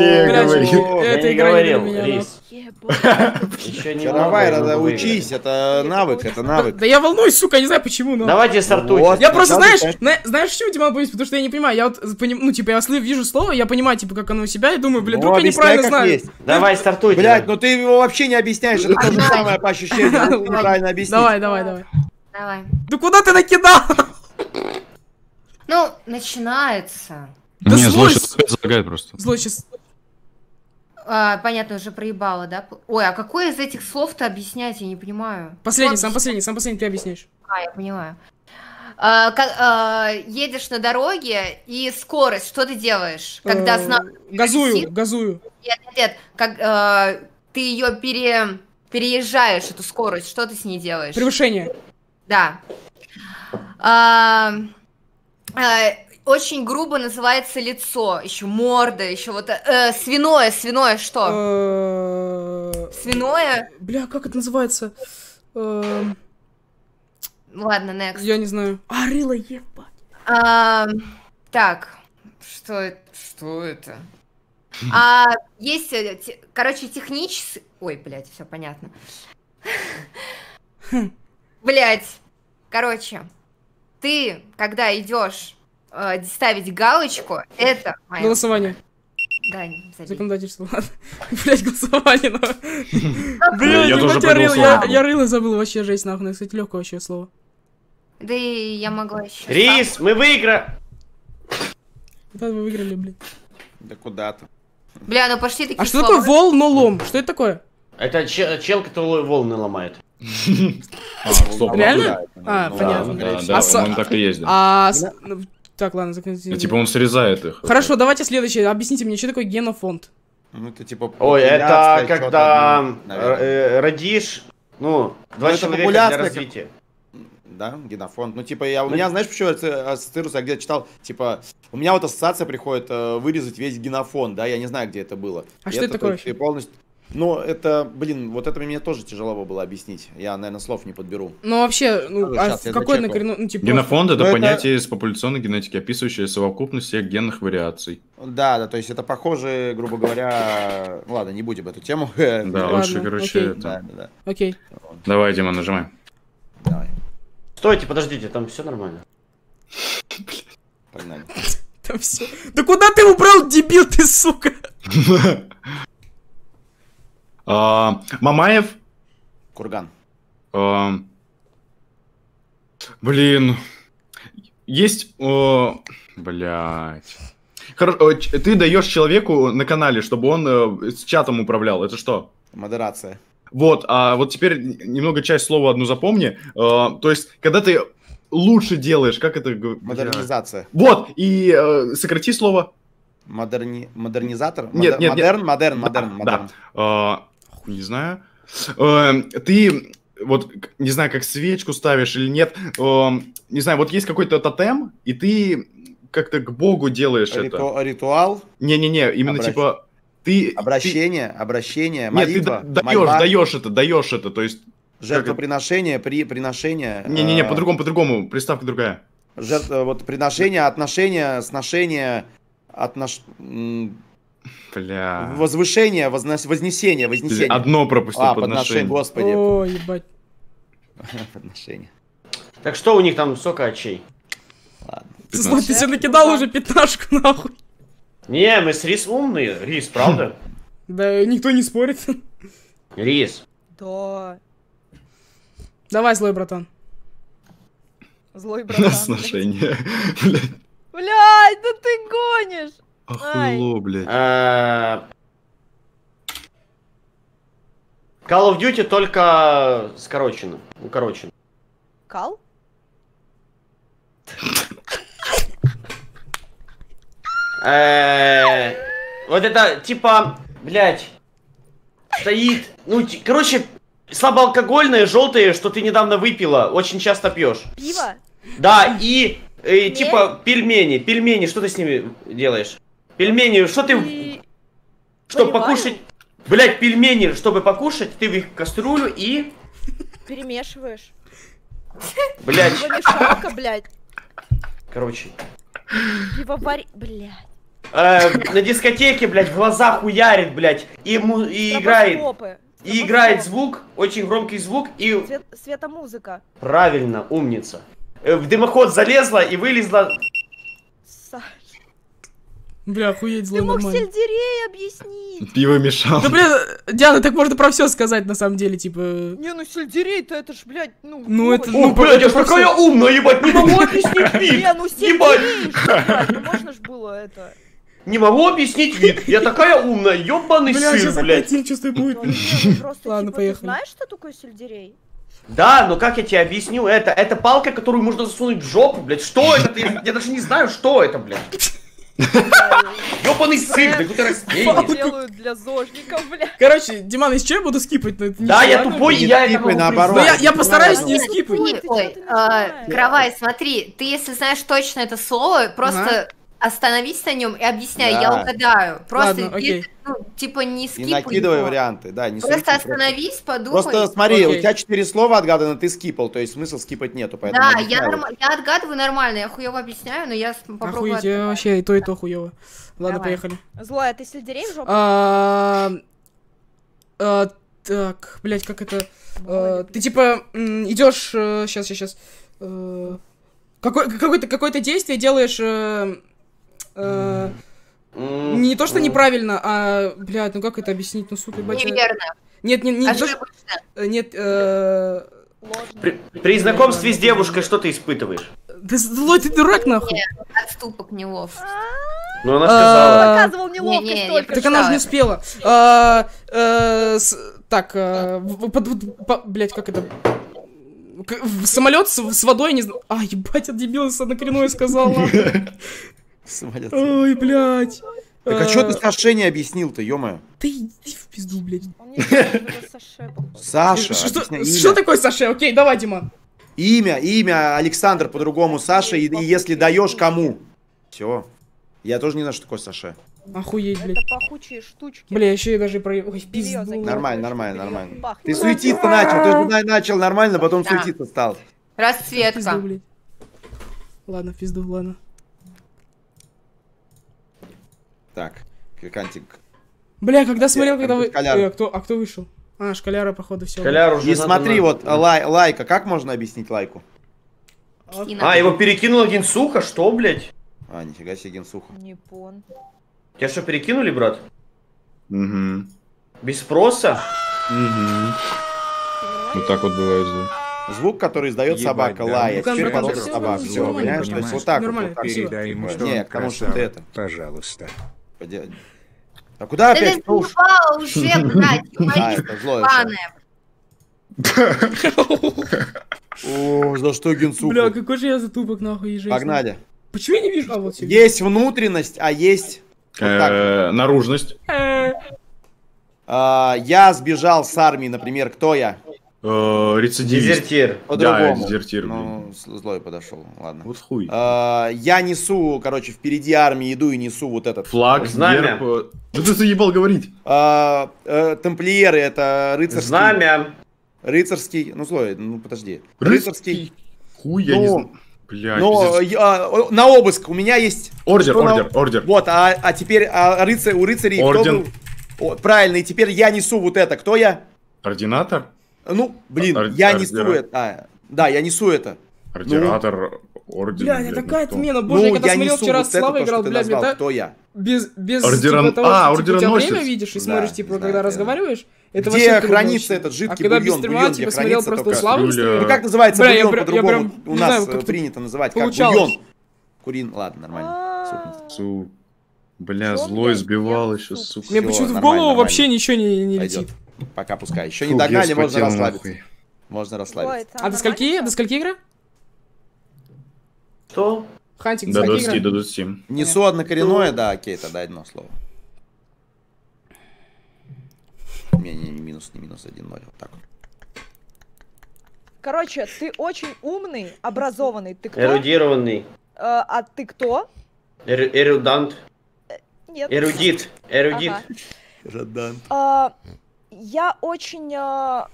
Ле, Бля, говорит. чё, Я эта не игра не говорил, Рис. Еще не давай, надо учись, это навык, это навык. да я волнуюсь, сука, не знаю почему, но... Давайте стартуйте. Я просто, знаешь, знаешь, почему Диман боюсь? Потому что я не понимаю, я вот, ну, типа, я вижу слово, я понимаю, типа, как оно у себя, и думаю, блин, Ну, вдруг я объясняй, неправильно как знаю. есть. Давай, стартуйте. Блять, ну ты его вообще не объясняешь, это то же самое по ощущениям, ты неправильно объяснить. Давай, давай, давай. Давай. Да куда ты накидал? Ну, начинается. Да не, злой злой сейчас опять залагает просто. Злой сейчас. А, понятно, уже проебала, да? Ой, а какое из этих слов-то объяснять, я не понимаю. Последний, Что сам последний, сам последний ты объясняешь. А, я понимаю. А, как, а, едешь на дороге и скорость, что ты делаешь? Когда Э, знак... Газую, висит? газую. Нет, нет, нет, как а, ты ее пере... переезжаешь, эту скорость, что ты с ней делаешь? Превышение. Да. А, а, очень грубо называется лицо, еще морда, еще вот э, свиное, свиное что? Э, Свиное? Бля, как это называется? Эм, Ладно, next. Я не знаю. А, рыло, ебать. Так, что это? Что это? А, есть, э, короче, технически... Ой, блядь, все понятно. Блядь, короче, ты, когда идешь э, ставить галочку, это моя... Голосование. Да, забей. Законодательство. Ладно. Блять, голосование, ну. Блин, Я тоже ебать, я я- я рыло забыл вообще жесть, нахуй. Кстати, легкое вообще слово. Да и я могла еще... Рис, мы выиграли. Да, вы выиграли, блин. Да куда ты? Бля, ну пошли такие А что такое волнолом? Что это такое? Это че- чел, который волны ломает. А, стоп. Реально? А, ну, понятно. А он так и ездит. А... ну, Так, ладно. Ну, Типа он срезает их. Хорошо, давайте следующее. Объясните мне, что такое генофонд? Ну, это типа Ой, это когда ну, э, родишь, ну, два это человека для как- развития. Да, генофонд. Ну, типа, я, у меня, знаешь, почему это ассоциируется? Я где-то читал, типа, у меня вот ассоциация приходит э, вырезать весь генофонд, да, я не знаю, где это было. А И что это такое ты полностью... Ну, это, блин, вот это мне тоже тяжело было объяснить. Я, наверное, слов не подберу. Ну, вообще, ну, А, какой зачекаю. накорено... Ну, типа... Генофонд это Ну, это- понятие из популяционной генетики, описывающее совокупность всех генных вариаций. Да, да, то есть это похоже, грубо говоря... ну, Ладно, не будем эту тему. Да, Ладно, лучше, короче, окей. это- Да, да, да. Окей. Давай, Дима, нажимай. Давай, Стойте, подождите, там все нормально. погнали. Там все. Да куда ты убрал, дебил ты, сука? А, Мамаев. Курган. а, Блин. Есть... Блять. Ты даешь человеку на канале, чтобы он э, с чатом управлял. Это что? Модерация. Вот, а вот теперь немного часть слова одну запомни. А, То есть, когда ты лучше делаешь, как это... Модернизация. Вот, и э, сократи слово. Модерни... Модернизатор? Нет, нет, нет. Модерн, модерн, модерн, Да, модерн. А, не знаю. Э, Ты вот не знаю, как свечку ставишь или нет. э, Не знаю, вот есть какой-то тотем, и ты как-то к Богу делаешь это. Риту- Ритуал, Не-не-не, именно Обращ- типа ты... обращение, обращение, ты- Нет, ты молитва, да- даешь, мольба, даешь это, даешь это, то есть... жертвоприношение, при приношение. Не-не-не, э, по-другому, по-другому, приставка другая. жертв- э, вот приношение, отношение, сношение, отнош... Бля. возвышение, вознос- вознесение, вознесение. Одно пропустил а, подношение. подношение, господи. О, ебать. Подношение. Так что у них там сока чей? Ладно. Ты, Слав, ты себе накидал уже пятнашку, нахуй. Не, мы с Рис умные. Рис, правда? Да никто не спорит. Рис. Да. Давай, злой братан. Злой братан. Сношение. Бля, Блядь, да ты гонишь. Охуело, блядь. Э, Call of Duty только скорочено. Укорочено. Кал? Э, Вот это типа, блядь, стоит. Ну, короче, слабоалкогольные, желтые, что ты недавно выпила, очень часто пьешь. Пиво? Да, и э, типа пельмени. Пельмени, что ты с ними делаешь? Пельмени, что ты, И... чтобы покушать? Блять, пельмени, чтобы покушать, ты в их кастрюлю и, Перемешиваешь. блять, Пивомешалка, блядь. короче. Пивоварь... Блядь. э, на дискотеке, блядь, в глазах хуярит, блядь, и, му- и играет, и играет звук, очень громкий звук, и Свет... Светомузыка. правильно, умница. Э, В дымоход залезла и вылезла. Бля, охуеть, Ты злой мог нормально. сельдерей объяснить. Пиво мешал. Да, блин, Диана, так можно про все сказать, на самом деле, типа... Не, ну сельдерей-то это ж, блядь, ну... Ну, это, овощ. ну, О, блядь, я ж это какая умная, ебать, не могу объяснить вид. Не, ну Ебать. сельдерей, что, блядь, ну можно ж было это... Не могу объяснить вид. Я такая умная, ебаный Бля, сыр, сейчас блядь. опять чувствую будет. Ну, ну просто, Ладно, типа, поехали. ты знаешь, что такое сельдерей? Да, но как я тебе объясню это? Это палка, которую можно засунуть в жопу, блядь. Что это? Я, я даже не знаю, что это, блядь. Ёбаный сыр, да какое растение. Делают для зожников, блядь. Короче, Диман, если что, я буду скипать. но это Да, я тупой, и Не я могу наоборот. Ну, я, я постараюсь не скипать. Ой, а? Кровай, смотри, ты если знаешь точно это слово, просто остановись на нем и объясняй, я Да. угадаю. Просто Ладно, без- окей. Ну, типа не И скипай. накидывай его. варианты, да, не Просто суйте, остановись, подумай. Просто смотри, Окей. у тебя четыре слова отгадано, ты скипал, то есть смысл скипать нету, поэтому... Да, я, норм- я отгадываю нормально, я хуево объясняю, но я попробую. Охуеть, я вообще и то, и то хуево. Ладно, Давай. поехали. Злой, а ты сельдерей в жопу? А, а, Так, блять, как это... Э, Ты типа идешь... Сейчас, сейчас, сейчас. Какое-то, какое-то действие делаешь... э, М, не то, что неправильно, а, блядь, ну как это объяснить, ну, сука, ебать. Неверно. Нет, не, не, то, что- Ошибочно. э, нет, э. При, при знакомстве с девушкой что ты испытываешь? да злой ты дурак, нахуй. Отступок нелов. Ну, она А, сказала. Показывал неловкость Не-не, я только. Так она же не успела. А, э, с- так, э, под- под- по- блядь, как это? К- в Самолет с, с водой, не знаю. А, ебать, от дебила с однокоренной сказала. Самолет. Ой, блядь. Так а что ты Э, Саше не объяснил-то, ё-моё? Ты иди в пизду, блядь. Саша, Что, такое Саше? Окей, давай, Дима. Имя, имя Александр по-другому Саша, и, и если даешь кому. Все. Я тоже не знаю, что такое Саше. Охуеть, блядь. Это пахучие штучки. Бля, еще и даже про... Ой, пизду. Нормально, нормально, нормально. Ты суетиться начал, ты же на- начал нормально, потом суетиться стал. Расцветка. Ладно, пизду, ладно. Так, Кантик. Бля, когда смотрел, когда там вы... Э, кто, а кто вышел? А, школяра, походу, все. Коляр уже И смотри, вот лай, лайка, как можно объяснить лайку? А, его перекинула Генсуха? Что, блядь? А, нифига себе, Генсуха. Не пон. Тебя что, перекинули, брат? Мгм. Без спроса? Мгм. Вот так вот бывает, да. Звук, который издает Ебать, собака, да. лая. Братан, Теперь всё собак. Все, понимаешь? То есть вот так Нормально, вот. так вот. Передай ему, что Нет, он потому что ты это. Пожалуйста. А куда Да опять? ты уж- заебала уже, блядь, А, это злое. О, за что Генсуха? Бля, какой же я затупок, нахуй, ежись. Погнали. Почему я не вижу? А, вот. Есть внутренность, а есть... Э, Наружность. Э, А, я сбежал с армии, например, кто я? Э, Рецидивист. Дезертир. По-другому. Да, дезертир. Ну, злой подошел, ладно. Вот хуй. А, я несу, короче, впереди армии иду и несу вот этот. Флаг, Знамя. герб. Да ты заебал говорить. А, э, тамплиеры это рыцарский. Знамя. Рыцарский. Ну, злой, ну подожди. Рыцарский. Хуй, я Ну, не знаю. Бля, Но пиздец. я- о, на обыск у меня есть. Ордер, что на- ордер, ордер. Вот, а, а теперь а, рыцарь, у рыцарей кто Орден. был? О, правильно, и теперь я несу вот это. Кто я? Ординатор? Ну, блин, Ор- я ордера. несу это. А, да, я несу это. Ординатор, орден. Бля, это ну такая кто? отмена, боже, я ну, когда я смотрел несу вчера вот с это, Славой то, играл, бля, назвал. бля, Кто я? без, без, Ордерон- типа того, А, что, типа, у тебя время видишь и Да, смотришь, типа, знаю, когда да. разговариваешь, это Где вообще хранится этот жидкий А когда без стрима, Бульон типа, смотрел просто у только? Славы Бля. стримы. Ну как называется Бля, я бульон я по-другому? У нас знаю, э, принято называть. Как получалось. бульон. Курин, ладно, нормально. Су. Бля, злой сбивал я еще, сука. Мне почему-то в голову вообще ничего не, летит. Пока пускай. Еще не Фу, догнали, я можно расслабиться. нахуй. Можно Ой, расслабиться. это А до скольки, до скольки игра? Что? Хантик, До до скольки 20, игра? до 20. Несу однокоренное, да, окей, тогда одно слово. Не, не, не минус, не минус, один ноль. Вот так вот. Короче, ты очень умный, образованный. Ты кто? Эрудированный. Э, а ты кто? Эр- Эрудант. Нет. Эрудит. Эрудит. Ага. Радан. А, я очень... а,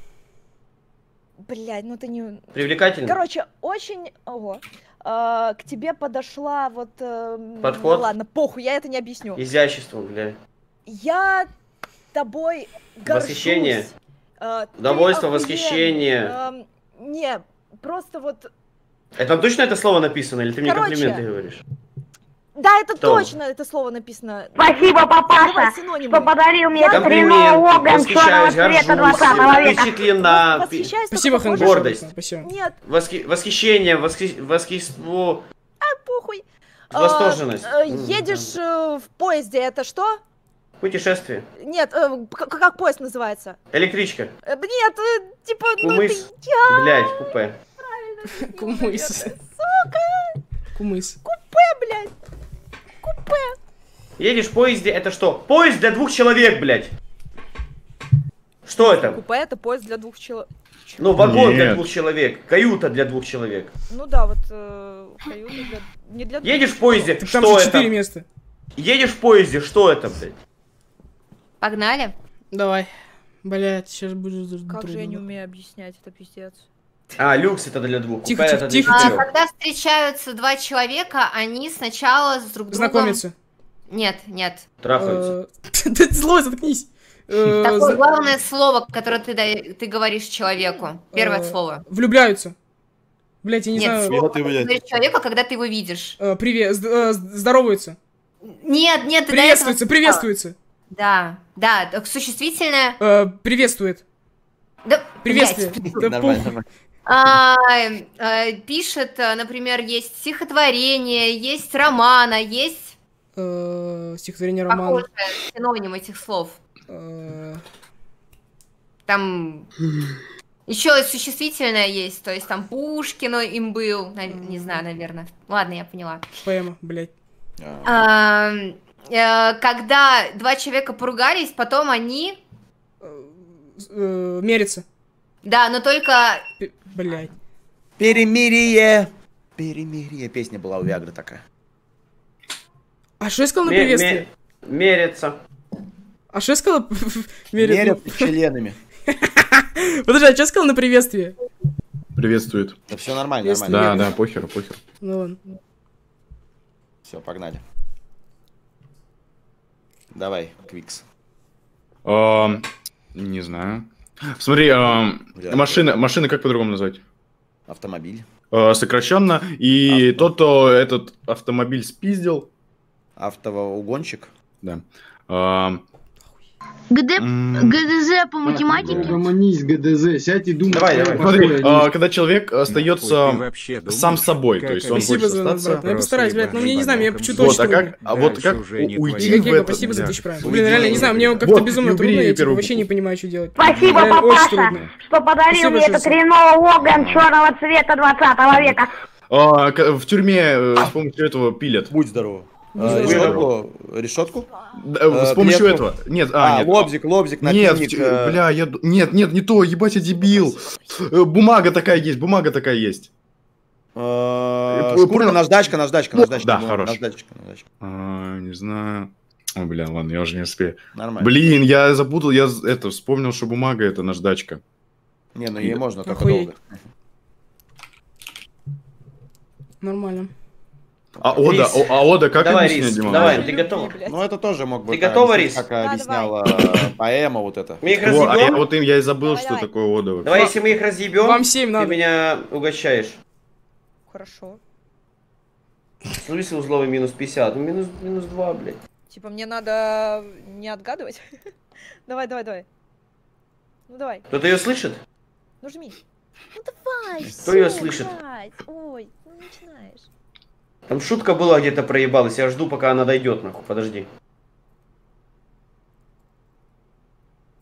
Блядь, ну ты не... Привлекательный. Короче, очень... Ого. А, к тебе подошла вот... э, Подход? ну ладно, похуй, я это не объясню. Изящество, бля. Я тобой горжусь. Восхищение? А, ты Удовольствие, охуенный. восхищение. Ам, не, просто вот... Это точно это слово написано, или ты мне Короче. комплименты говоришь? Да, это Что? точно, это слово написано. Спасибо, папаша, что подарил мне Я хренового Логан черного восхищаюсь, цвета горжусь, 20 века. впечатлена, только Спасибо, Хантик. Гордость. Спасибо. Нет, восхи- восхищение, восхи- восхищество, похуй. А, восторженность. э, едешь э, в поезде, это что? Путешествие. Нет, э, как поезд называется? Электричка. Э, Нет, э, типа, ну ты... Кумыс. Блять, купе. Кумыс. Кумыс. блядь. Купе. Едешь в поезде, это что? Поезд для двух человек, блядь. Что это? Купе это поезд для двух человек. Ну, вагон для Нет. двух человек, каюта для двух человек. Ну да, вот э, каюта для... Не для двух. Едешь в поезде, Так там что же четыре это? места. Едешь в поезде, что это, блядь? Погнали. Давай. Блять, сейчас будет Как же я не трудно. умею объяснять, это пиздец. А, люкс это для двух, Тихо, тихо, это для тихо, А, когда встречаются два человека, они сначала с друг другом... Знакомиться. Нет, нет. Трахаются. Э, Да ты злой, заткнись. Э, Такое главное слово, которое ты, ты говоришь человеку. Первое Э, слово. Влюбляются. Блять, я не Нет, знаю. слово ты, блядь. человека, когда ты его видишь. Э, Привет, зд- э, здороваются. Нет, нет, ты этого Приветствуется, приветствуется. Да, да, существительное. Э, Приветствует. Да, Приветствие. блядь. Да Нормально, нормально. А, пишет, э, например, есть стихотворение, есть романа, есть Э, Стихотворение романа. похожее синоним этих слов. Э, Там еще существительное есть, то есть там Пушкин им был, не знаю, наверное. Ладно, я поняла. Поэма, блять. А, э, Когда два человека поругались, потом они, Мерится. да, но только Блять. Перемирие. Перемирие. Песня была у Виагры такая. А что я сказал на приветствие? ме- Мерится. А что я сказал? Мерят членами. Подожди, а что я сказал на приветствие? Приветствует. Да все нормально, нормально. Да, да, похер, похер. Ну ладно. Все, погнали. Давай, Квикс. Не знаю. Смотри, ли. машина, машина как по-другому назвать? Автомобиль. Э, Сокращенно. И Авто. тот, кто этот автомобиль спиздил, Автоугонщик. да. Ам, ГД... ГДЗ по математике? Угомонись, ГДЗ, сядь и думай. Давай, давай. Смотри, а, когда человек остается сам собой, то есть он Спасибо хочет за остаться... Ну, я постараюсь, блядь. Ну, мне не знаю, мне почему-то Вот, очень а трудно. как, а вот как уже не у- уйти в это... спасибо за тысячу. Уйти Блин, реально, не знаю, мне как-то Вот, безумно трудно, я типа, вообще не понимаю, что делать. Спасибо, папаша, что подарил мне этот. Рено Логан черного цвета 20 века. А, В тюрьме э, с помощью этого пилят. Будь здоров. А, здоров. решетку? Решетку? Да, э, С Э, помощью клетку. этого. Нет, А, а, нет. лобзик, лобзик, Нет, напильник. тю- э, бля, я... Нет, нет, не то, ебать, я дебил. Э, Бумага такая есть, бумага такая есть. э, Э, про- наждачка, наждачка, Ну, наждачка. да, хорош. Наждачка, наждачка. А, Не знаю. О, бля, ладно, я уже не успею. Нормально. Блин, я запутал, я это вспомнил, что бумага это наждачка. Не, ну ей можно, только долго. Нормально. А Ода, Рис. о- а Ода как Давай, объяснять, Рис, Дима? давай, ты готова? Ну это тоже мог быть. Ты готова, Рис? Как объясняла поэма вот это. Мы их Во, а я разъебем? вот им я и забыл, Давай, что давай. такое Ода. вообще. Давай, если мы их разъебем, Вам семь ты надо. меня угощаешь. Хорошо. Ну, если узловый минус 50, ну минус, минус 2, блядь. Типа мне надо не отгадывать. Давай, давай, давай. Ну давай, Кто-то ее слышит? ну жми. Ну давай, Кто её всё, слышит? блядь. Ой, ну начинаешь. Там шутка была где-то проебалась, я жду, пока она дойдет, нахуй, подожди.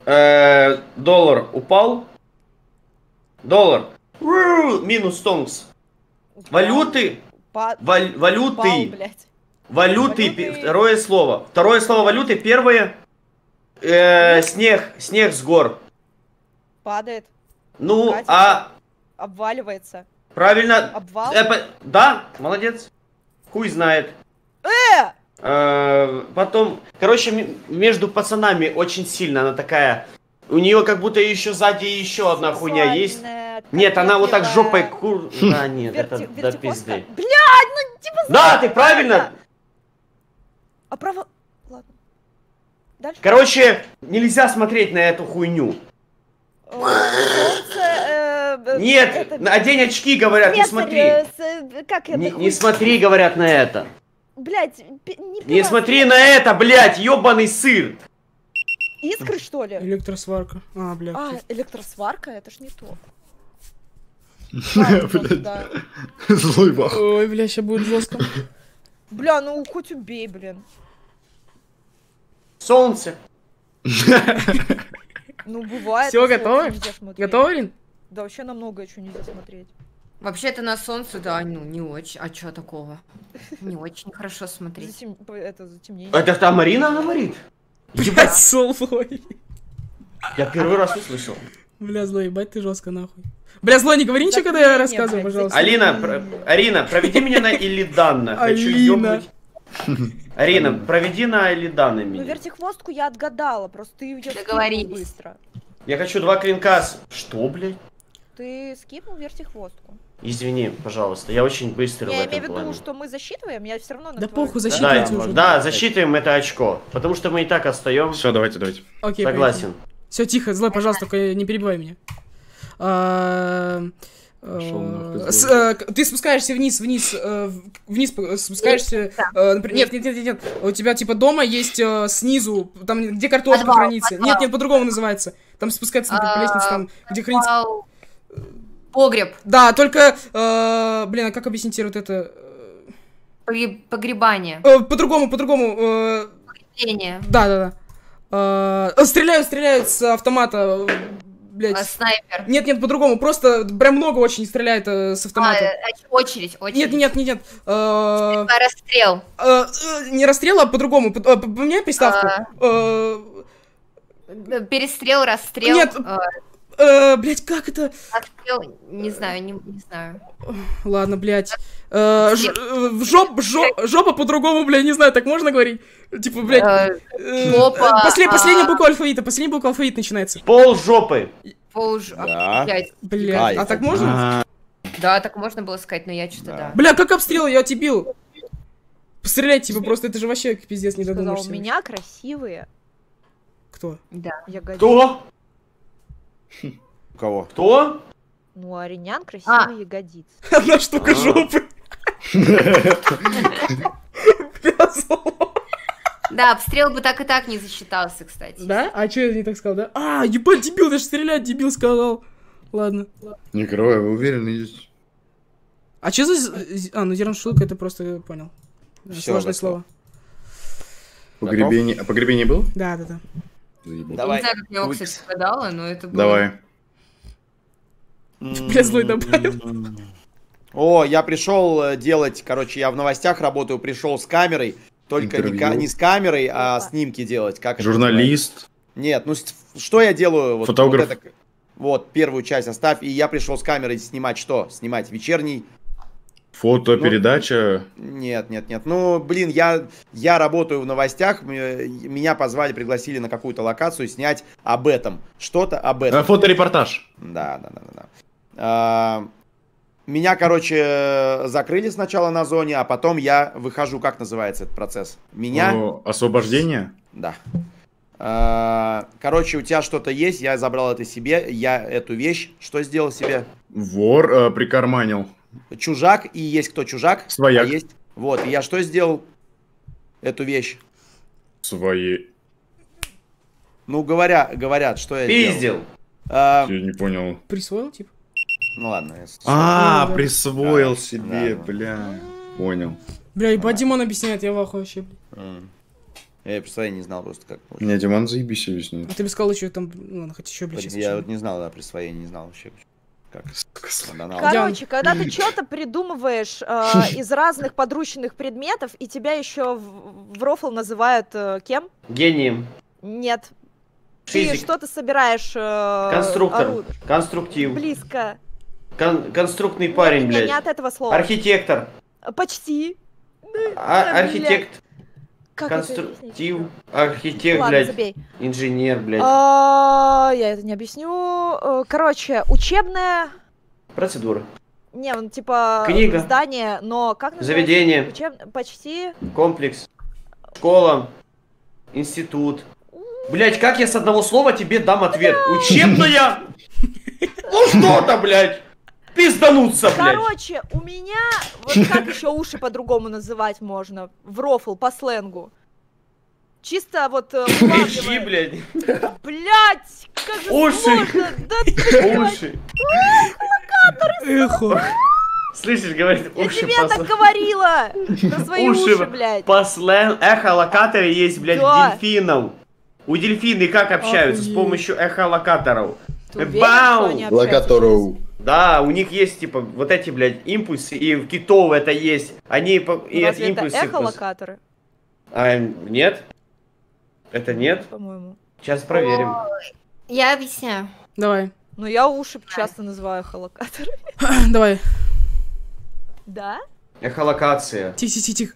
Э, доллар упал. Доллар. Минус тонкс. Упал, Валюты. упал, валюты. блядь. Валюты. Валюты. Второе слово. Второе слово валюты. Первое. э, снег. Снег с гор. Падает, Ну, Катится. а обваливается. правильно. Обвал. Э, да, молодец. Хуй знает. Э! Э, потом, короче, между пацанами очень сильно она такая. У нее как будто еще сзади еще одна хуйня есть. Нет, она вот так жопой кур. Да, нет, это до пизды. Блядь, ну типа Да, ты правильно. А право... Ладно. Дальше. Короче, нельзя смотреть на эту хуйню. Э, солнце, Нет, это- одень очки, говорят, не Нестор, смотри. э, с, э, как это? Не, хуй- не смотри, говорят на это. Блядь, пи- не Не смотри на это, блядь, ебаный сыр. Искры, что ли? Электросварка. А, бля. А, электросварка? Это ж не то. Блядь. Злой бах. Ой, бля, сейчас будет жестко. Бля, ну хоть убей, блин. Солнце. Ну, бывает. Солнце готово? Готова, Рин? Да вообще на многое что нельзя смотреть. Вообще-то на солнце, да, ну, не очень. А чё такого? Не очень хорошо смотреть. Затем... Это затемнение. Это там Марина говорит? Блять, злой. Я первый раз услышал. Бля, злой, ебать ты жестко нахуй. Бля, злой, не говори ничего, когда я рассказываю, пожалуйста. Алина, про- Арина, проведи меня на Илиданна. Хочу Алина. ёбнуть. Арина, проведи на Илиданна Ну, меня. вертихвостку я отгадала, просто ты Договорились. быстро. Я хочу два клинка. с- Что, блядь? Ты скипнул вертихвостку. Извини, пожалуйста, я очень быстрый в Я этом имею в виду, плане. что мы засчитываем, я все равно на Да твою- похуй, Да, засчитывайте уже. да, засчитываем это очко, потому что мы и так отстаем. Все, давайте, давайте. Окей, Согласен. Все, тихо, злой, пожалуйста, только не перебивай меня. А, к- Ты спускаешься вниз, вниз, э, в- вниз спускаешься. э, например- Нет, нет, нет, нет, нет. У тебя типа дома есть э, снизу, там где картошка Подвал, хранится. подвал. Нет, нет, по-другому называется. Там спускается например, по лестнице, там, где хранится. Погреб. Да, только, э, блин, а как объяснить вот это? Погреб- Погребание. Э, По-другому, по-другому. э, Погребление. Да, да, да. Э, Стреляют, стреляют с автомата. э, Блять. А, Снайпер. Нет, нет, по-другому. Просто прям много очень стреляет э, с А, автомата. э, очередь, очередь. Нет, нет, нет, нет. Э, А, Расстрел. э, э, Не расстрел, а по-другому. По- э, Поменяй приставку. А. Э, Э, Перестрел, расстрел. Нет. э, э, Блять, как это? Не знаю, не, не знаю. Ладно, блядь. Э, ж- э, в жоп, жо- жопа по-другому, блядь, не знаю, так можно говорить? Типа, блядь. Э, э, жопа, э, послед- а- Последняя буква алфавита, последняя буква алфавита начинается. Пол жопы. Полж... а, Да. блядь. Блядь, А, я так можно? Да, так можно было сказать, но я что-то Да. да. Бля, как обстрел, я дебил. Пострелять, типа, просто это же вообще пиздец не Сказал, у додумаешься. меня красивые Кто? Да. ягодицы. Кто? У кого? Кто? Ну, а Ренян красивые А. ягодицы. Одна штука жопы. Да, обстрел бы так и так не засчитался, кстати. Да? А что я не так сказал, да? А, ебать, дебил, даже стрелять, дебил сказал. Ладно. Николай, вы уверены здесь? А что за... А, ну зерншутка, это просто понял. Всё, Сложное слово. Погребение, а погребение был? Да, да, да. Заебал. Давай. Не знаю, как я его, кстати, угадала, но это было... Давай. Бля, злой добавил. О, я пришел э, делать, короче, я в новостях работаю, пришел с камерой, только не, не с камерой, а снимки делать. Как Журналист. Нет, ну что я делаю? Вот, Фотограф. Вот, это- вот, первую часть оставь, и я пришел с камерой снимать что? Снимать вечерний Фото, передача. Нет, нет, нет. Ну, блин, я, я работаю в новостях, меня позвали, пригласили на какую-то локацию снять об этом. Что-то об этом. Фоторепортаж. Да, да, да, да. А, меня, короче, закрыли сначала на зоне, а потом я выхожу. Как называется этот процесс? Меня? О, освобождение. Да. А, короче, у тебя что-то есть, я забрал это себе, я эту вещь, что сделал себе? Вор э, прикарманил. Чужак, и есть кто чужак? Свояк. А есть. Вот, и я что сделал? Эту вещь. Свои. Ну, говоря, говорят, что я сделал. Пиздил. А, Я не понял. Присвоил, типа? ну ладно. я с- А, да. присвоил Да, себе, да. бля. Понял. Бля, ебать, Димон объясняет, я в ахуе вообще. М. Я просто не знал просто как. Не, Диман заебись объяснит. А ты бы сказал еще там, ну ладно, хоть еще, бля. Я вот не знал, да, присвоение, не знал вообще. Как? Короче, когда ты что-то придумываешь э, из разных подручных предметов, и тебя еще в, в рофл называют э, кем? Гением. Нет. Ты Физик. что-то собираешь... э, Конструктор. ору- Конструктив. Близко. Кон- конструктный парень, Не, не, блядь. не от этого слова. Архитектор. Почти. А- да, архитект. Как Конструктив. Архитект, Ладно, блядь. забей. Инженер, блядь. А, Я это не объясню. Э, Короче, учебная... Процедура. Не, он типа Книга. здание, но как называется? Заведение. Учеб- Почти. Комплекс. Школа. Институт. Блять, как я с одного слова тебе дам ответ? Учебная? Ну что-то, блядь. Пиздануться, блядь. Короче, у меня вот как еще уши по-другому называть можно в рофл по сленгу. Чисто вот э, Ищи, улавливая. блядь. Блять, как же Уши. сложно. Да блядь, Уши. Эхо. Слышишь, говорит, я уши тебе по так говорила. Про свои Уши, уши, блядь. По слэн эхолокаторе есть, блядь, Да. дельфинов. У дельфины как общаются? С помощью эхолокаторов. Ты Бау! общаются? Да, у них есть, типа, вот эти, блядь, импульсы, и в китов это есть. Они, по- и эти это импульсы... пос- эхолокаторы, А, нет? Это нет? по-моему? Сейчас проверим. Я объясняю. Давай. Но я уши часто называю эхолокаторы. Давай. Да? Эхолокация. Тихо, тихо, тихо.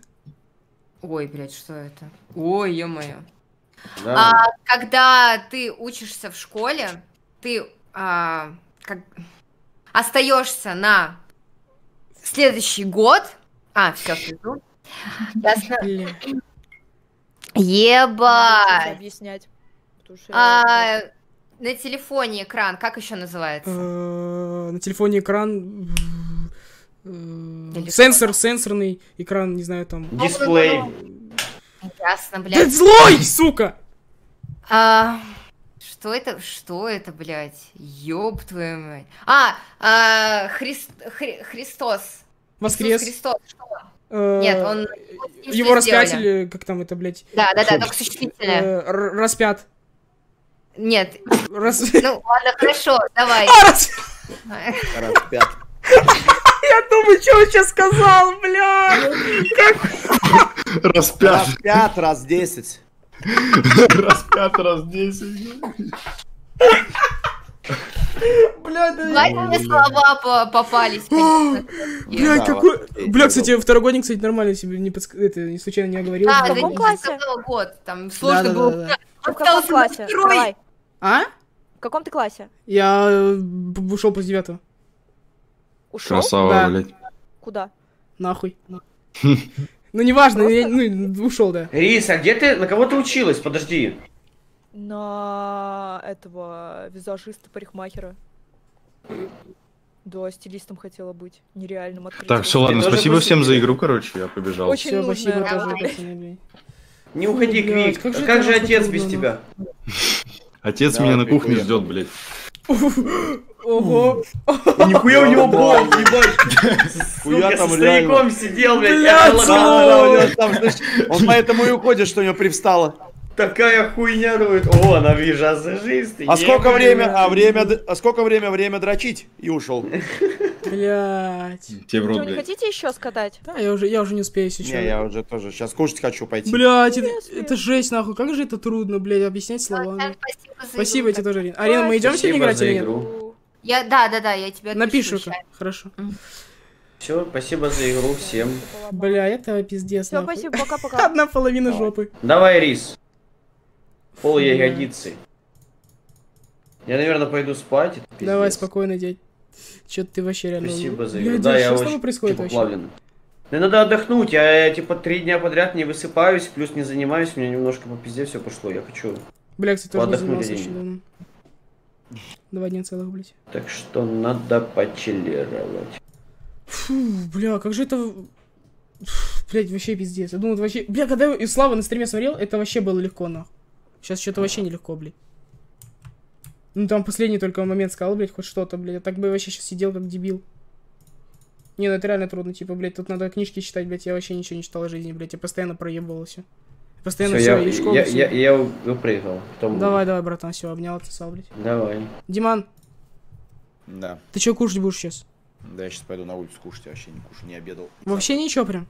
Ой, блядь, что это? Ой, ё-моё. Да. А, когда ты учишься в школе, ты а, как остаешься на следующий год. А, все, скажу. Ясно. Ебать. объяснять. А, на телефоне экран, как еще называется? Э, На телефоне экран... э, Сенсор, сенсорный экран, не знаю, там... Дисплей. Ясно, Да блядь. злой, сука! Что это, что это, блядь? Ёб твою мать. А, а, Христ, Хри- Христос. Воскрес. Иисус Христос. Что? Э, Нет, он... Его распятие, как там это, блядь, Да, да, да, только существительное. э, распят. Нет, Рас- ну ладно, хорошо, давай. А, рас- Распят. Я думаю, что он сейчас сказал, бля! Распят. Распят раз 10. Распят раз 10. Бля, да... Ладно, слова по- попались. Бля, какой... Бля, кстати, второгодник, кстати, нормально себе не подск... это, не случайно не оговорил. Да, В да, каком не классе? год, там сложно было. В каком классе? Давай. А? В каком ты классе? Я э, ушел после девятого. Ушел? Красава, блядь. Куда? Нахуй. Ну, неважно, я, ну, ушел, да. Рис, а где ты, на кого ты училась? Подожди. На этого визажиста парикмахера. Да, стилистом хотела быть. Нереальным открытием. Так, все, ладно, спасибо всем за игру, короче, я побежал. Очень Все, нужная спасибо работа. Не уходи, Квик. как Как же же, это нахуй отец без тебя? Отец меня на кухне ждет, блядь. Ого. Нихуя у него боль, ебать. Сука, со стариком сидел, блядь. А Он поэтому и уходит, что у него привстало. Такая хуйня роет. О, она визажист. А сколько ебать. время? А время? А сколько время? Время дрочить и ушел. Блять. Тебе в рот, Что, не хотите еще скатать? Да, я уже, я уже не успею сейчас. Не, я уже тоже сейчас кушать хочу пойти. Блять, это, это жесть, нахуй. Как же это трудно, блядь, объяснять словами. Спасибо за Спасибо игру. тебе тоже, Арина. Арина, мы идем сегодня играть или нет? Я, да, да, да, я тебя Напишу. щас. Хорошо. Все, спасибо за игру всем. Бля, это пиздец, Все, нахуй. спасибо, пока-пока. Одна половина жопы. Давай, Рис. Пол Бля. ягодицы. Я, наверное, пойду спать. Давай, спокойно, дядь. Чё ты вообще реально... Спасибо за Бля, игру. Да, дядь, я что с тобой происходит типа, вообще? плавлен. Мне надо отдохнуть, я типа три дня подряд не высыпаюсь, плюс не занимаюсь, у меня немножко по пизде все пошло, я хочу. Бля, кстати, тоже не Отдохнуть занимался очень давно. Два дня целых, блядь. Так что надо почилировать. Фу, бля, как же это... Фу, Блядь, вообще пиздец. Я думал, это вообще... Бля, когда я Слава на стриме смотрел, это вообще было легко, нахуй. Сейчас что-то вообще нелегко, блядь. Ну, там последний только момент сказал, блядь, хоть что-то, блядь. А так бы я вообще сейчас сидел как дебил. Не, ну это реально трудно, типа, блядь, тут надо книжки читать, блядь. Я вообще ничего не читал о жизни, блядь. Я постоянно проебывал все. Постоянно Все, все, я, и школу, я, всё. я, я выпрыгал. Потом- Давай, давай, братан, все, обнял, отсосал, блядь. Давай. Диман, Да. ты что кушать будешь сейчас? Да, я сейчас пойду на улицу кушать, я вообще не кушаю, не обедал. Вообще ничего прям.